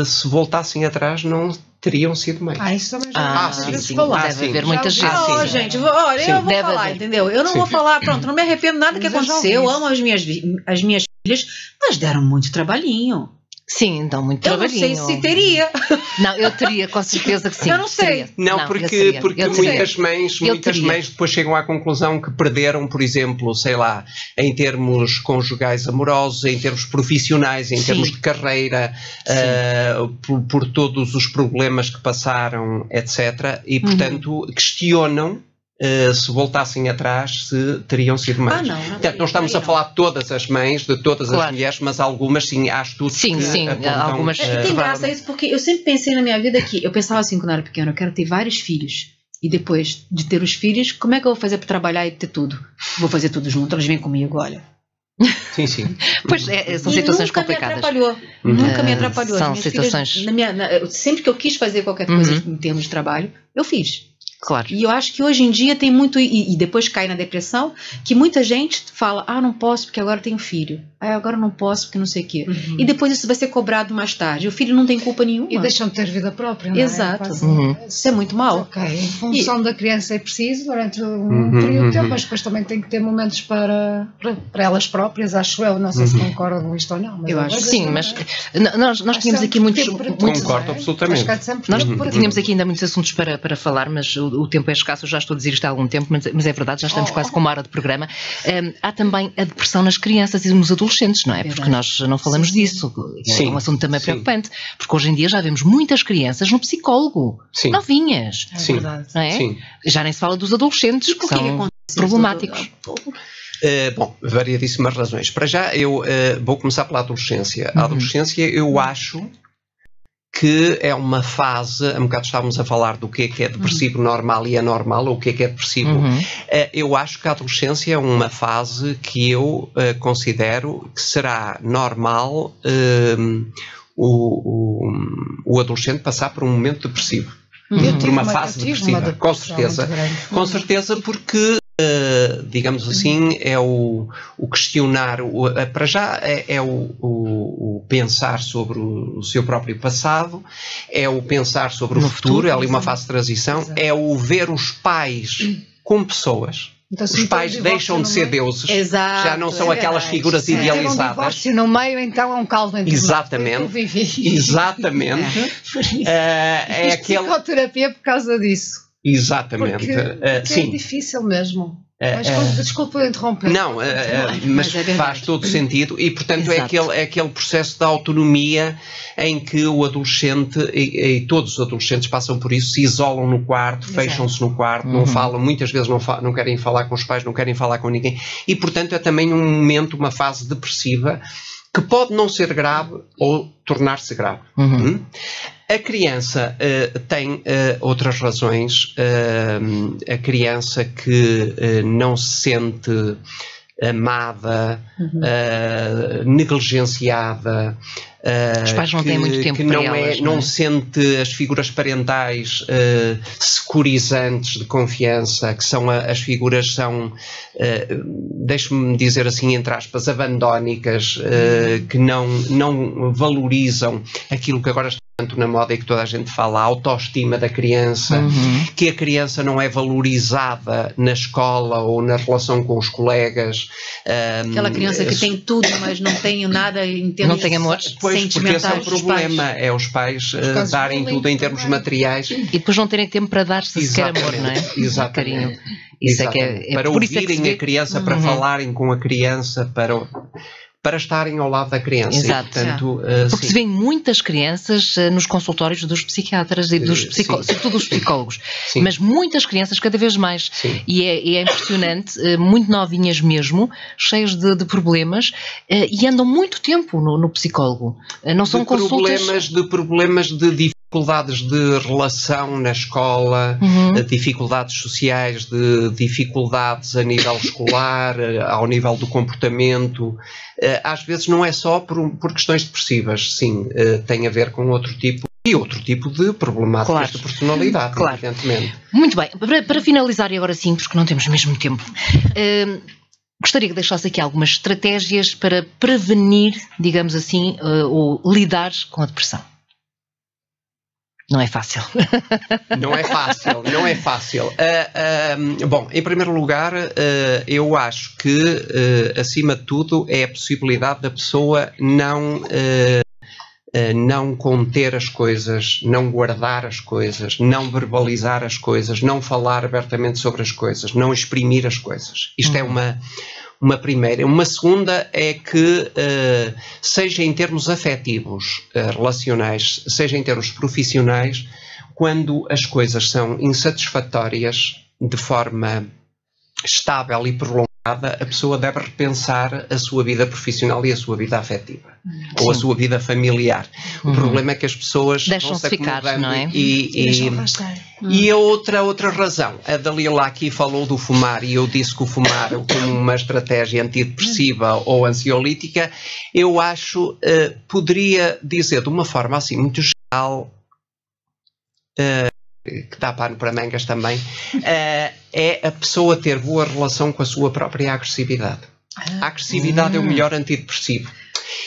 se voltassem atrás não teriam sido mães. Ah, isso também já ah, ah, sim, sim. Falar. Deve sim. haver muita gente. Ah, oh, gente, olha, sim. eu vou Deve falar, haver. entendeu? Eu não sim. vou falar, pronto, não me arrependo nada que aconteceu, eu amo as minhas, as minhas filhas, mas deram muito trabalhinho. Sim, dão muito eu trabalhinho. Eu não sei se teria. Não, eu teria, com certeza que sim. Eu não sei. Não, não, porque, porque muitas mães, muitas mães depois chegam à conclusão que perderam, por exemplo, sei lá, em termos conjugais amorosos, em termos profissionais, em sim. termos de carreira, uh, por, por, todos os problemas que passaram, etc. E, portanto, uhum. questionam Uh, se voltassem atrás, se teriam sido mães. Ah, não, não, Portanto, não estamos a falar de todas as mães, de todas claro. as mulheres, mas algumas sim, há estudos sim, que sim, apontam, algumas. Uh, tem graça isso porque eu sempre pensei na minha vida que eu pensava assim quando eu era pequena, eu quero ter vários filhos. E depois de ter os filhos, como é que eu vou fazer para trabalhar e ter tudo? Vou fazer tudo junto, eles vêm comigo, olha. Sim, sim. pois é, são e situações nunca complicadas. Me atrapalhou. Uhum. Nunca me atrapalhou. São situações. Filhas, na minha, na, sempre que eu quis fazer qualquer coisa uhum. em termos de trabalho, eu fiz. Claro. E eu acho que hoje em dia tem muito, e, e, depois cai na depressão, que muita gente fala: ah, não posso porque agora tenho filho. Ah, agora não posso porque não sei o quê. Uhum. E depois isso vai ser cobrado mais tarde. O filho não tem culpa nenhuma. E deixam de ter vida própria, não é? Exato. É? Uhum. Isso é muito mal. Ok, em função e... da criança é preciso durante um uhum, período de tempo, uhum. mas depois também tem que ter momentos para, para, para elas próprias, acho eu. Não sei se uhum. concordam com isto ou não. Mas eu acho que sim, mas nós, nós tínhamos aqui muitos. muitos Concordo, absolutamente. Nós tínhamos aqui ainda muitos assuntos para, para falar, mas o, o tempo é escasso já estou a dizer isto há algum tempo, mas, mas é verdade, já estamos oh. quase com uma hora de programa. Um, há também a depressão nas crianças e nos adolescentes, não é? Porque nós não falamos sim. disso. É sim. um assunto também sim. preocupante. Porque hoje em dia já vemos muitas crianças no psicólogo, sim. novinhas. É sim. verdade. Não é? Já nem se fala dos adolescentes, que são que problemáticos. Uh, bom, variadíssimas razões. Para já, eu uh, vou começar pela adolescência. A uhum. adolescência, eu acho que é uma fase, há um bocado estávamos a falar do que é que é depressivo uhum. normal e anormal, ou o que é que é depressivo. Uhum. Uh, eu acho que a adolescência é uma fase que eu uh, considero que será normal uh, o, o, o, adolescente passar por um momento depressivo. Uhum. Por uma fase depressiva, com certeza. Com certeza, porque Uh, digamos assim, é o, o questionar, o, uh, para já é, é o, o, pensar sobre o, seu próprio passado, é o pensar sobre no o futuro, futuro, é ali uma fase de transição, Exato. é o ver os pais como pessoas. Então, os pais deixam de ser deuses, Exato, já não são aquelas figuras é. idealizadas. Se um no meio, então é um caldo entre Exatamente. Exatamente. é, é aquele... psicoterapia por causa disso. Exatamente. Porque, porque é sim. difícil mesmo. É, Mas, é. desculpa interromper. Não, é, é, mas, mas é faz todo sentido e, portanto, é aquele, é aquele processo de autonomia em que o adolescente, e, e todos os adolescentes passam por isso, se isolam no quarto, fecham-se no quarto, Uhum. não falam, muitas vezes não, fa- não querem falar com os pais, não querem falar com ninguém e, portanto, é também um momento, uma fase depressiva que pode não ser grave ou tornar-se grave. Uhum. Hum? A criança eh, tem eh, outras razões. Eh, a criança que não se sente amada, Uhum. eh, negligenciada. eh, Os pais não têm que- muito tempo que para não elas, É, não é? sente as figuras parentais eh, securizantes de confiança, que são a- as figuras são, eh, deixe-me dizer assim, entre aspas, abandónicas, eh, que não, não valorizam aquilo que agora está tanto na moda e que toda a gente fala, a autoestima da criança, Uhum. que a criança não é valorizada na escola ou na relação com os colegas. ehm, Aquela criança que tem tudo, mas não tem nada em termos Não tem amores? Pois, porque esse é o problema, pais. é os pais eh, do darem tudo em termos materiais. E depois não terem tempo para dar-se sequer amor, não é? Exatamente. Carinho. Isso é que é, Exatamente. é para por isso é que ouvirem se vê- a criança, para Uhum. falarem com a criança, para, para estarem ao lado da criança. Exato. E, portanto, eh, Porque sim. se vêem muitas crianças eh, nos consultórios dos psiquiatras e dos Eh, psicólogos, sobretudo dos psicólogos, Sim. mas muitas crianças cada vez mais. Sim. E é, é impressionante, eh, muito novinhas mesmo, cheias de, de problemas, e andam muito tempo no, no psicólogo. Não são de consultas. problemas, de problemas de dificuldades de relação na escola, Uhum. eh, dificuldades sociais, de dificuldades a nível escolar, eh, ao nível do comportamento. Eh, Às vezes não é só por, por questões depressivas, sim, tem a ver com outro tipo e outro tipo de problemáticas Claro. de personalidade, Claro. evidentemente. Muito bem, para, para finalizar, e agora sim, porque não temos mesmo tempo, eh, gostaria que deixasse aqui algumas estratégias para prevenir, digamos assim, eh, ou lidar com a depressão. Não é fácil. Não é fácil, não é fácil. Ah, ah, bom, em primeiro lugar, ah, eu acho que, acima de tudo, é a possibilidade da pessoa não. não conter as coisas, não guardar as coisas, não verbalizar as coisas, não falar abertamente sobre as coisas, não exprimir as coisas. Isto é Uhum. uma, uma primeira. Uma segunda é que, eh, seja em termos afetivos, eh, relacionais, seja em termos profissionais, quando as coisas são insatisfatórias de forma estável e prolongada, a pessoa deve repensar a sua vida profissional e a sua vida afetiva. Ou a Sim. sua vida familiar. O Uhum. problema é que as pessoas Deixam-se vão se ficar, não é? e, e- Deixa arrastar. e a outra, outra razão, a Dalila aqui falou do fumar e eu disse que o fumar como uma estratégia antidepressiva ou ansiolítica, eu acho, eh, poderia dizer de uma forma assim muito geral, eh, que dá pano para mangas também, eh, é a pessoa ter boa relação com a sua própria agressividade. A agressividade é o Hum. melhor antidepressivo.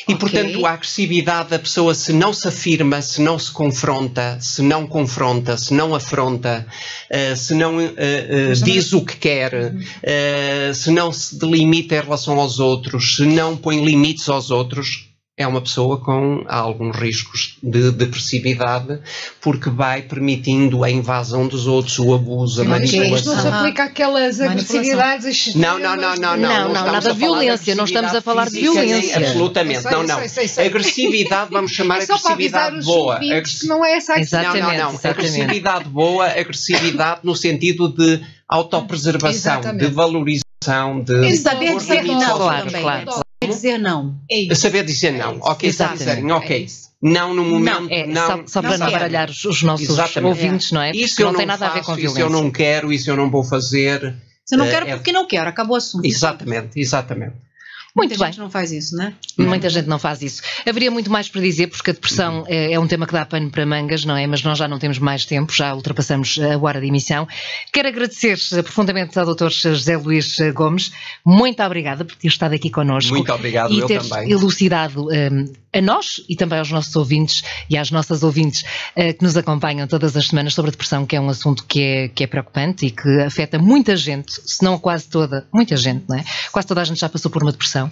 E, Ok. portanto, a agressividade da pessoa, se não se afirma, se não se confronta, se não confronta, se não afronta, eh, se não Mas também- diz o que quer, eh, se não se delimita em relação aos outros, se não põe limites aos outros, é uma pessoa com alguns riscos de depressividade, porque vai permitindo a invasão dos outros, o abuso, a manipulação. Isto não se aplica àquelas agressividades. Não, não, não, não, não. Não, não, nada de violência, não estamos a falar de violência. Absolutamente, não, não. sei, sei, sei. Agressividade, vamos chamar É só para avisar agressividade os boa. não é essa Exato. Não, não, não. Exatamente, exatamente. Agressividade boa, agressividade no sentido de autopreservação, Exatamente. de valorização, de. Saber dizer não aos Claro, também, claro. Né? Saber dizer não. É isso. Saber dizer É não. isso. Ok, se Exatamente. disserem, É ok. isso. Não no momento, Não, é não. só, só para não baralhar os, os nossos Exatamente. ouvintes, não é? Porque Isso eu não não tem nada a ver faço, com isso violência. eu não quero, isso eu não vou fazer. Se eu não Eh, quero, é- porque não quero. Acabou o assunto. Exatamente, exatamente. Muito Muita bem. gente não faz isso, né? Muita gente não faz isso. Haveria muito mais para dizer, porque a depressão é, é um tema que dá pano para mangas, não é? Mas nós já não temos mais tempo, já ultrapassamos a hora de emissão. Quero agradecer eh, profundamente ao Dr. José Luís eh, Gomes. Muito obrigada por ter estado aqui connosco. Muito obrigado, e eu ter também. elucidado eh, a nós e também aos nossos ouvintes e às nossas ouvintes uh, que nos acompanham todas as semanas sobre a depressão, que é um assunto que é, que é preocupante e que afeta muita gente, se não quase toda, muita gente, não é? Quase toda a gente já passou por uma depressão.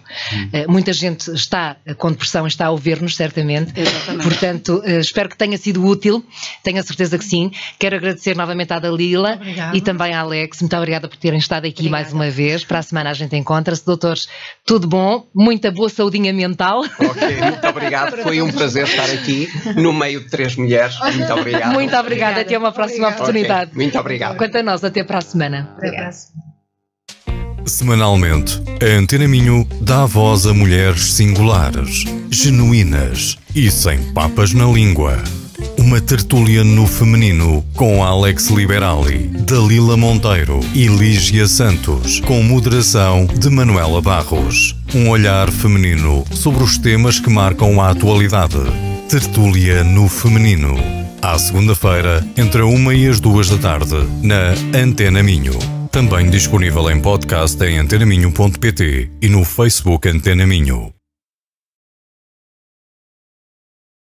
Uh, muita gente está com depressão e está a ouvir-nos, certamente. Exatamente. Portanto, uh, espero que tenha sido útil, tenho a certeza que sim. Quero agradecer novamente à Dalila Obrigada. e também à Alex. Muito obrigada por terem estado aqui Obrigada. mais uma vez. Para a semana a gente encontra-se. Doutores, tudo bom? Muita boa saudinha mental. Ok, muito obrigado. Foi um prazer estar aqui no meio de três mulheres. Muito obrigado. Muito obrigada. Até uma próxima Obrigada. oportunidade. Okay. Muito obrigado. Quanto a nós, até para a semana. Obrigada. Semanalmente, a Antena Minho dá voz a mulheres singulares, genuínas e sem papas na língua. Uma tertúlia no feminino com Alex Liberali, Dalila Monteiro e Lígia Santos, com moderação de Manuela Barros. Um olhar feminino sobre os temas que marcam a atualidade. Tertúlia no feminino. À segunda-feira, entre a uma e as duas da tarde, na Antena Minho. Também disponível em podcast em antenaminho.pt e no Facebook Antena Minho.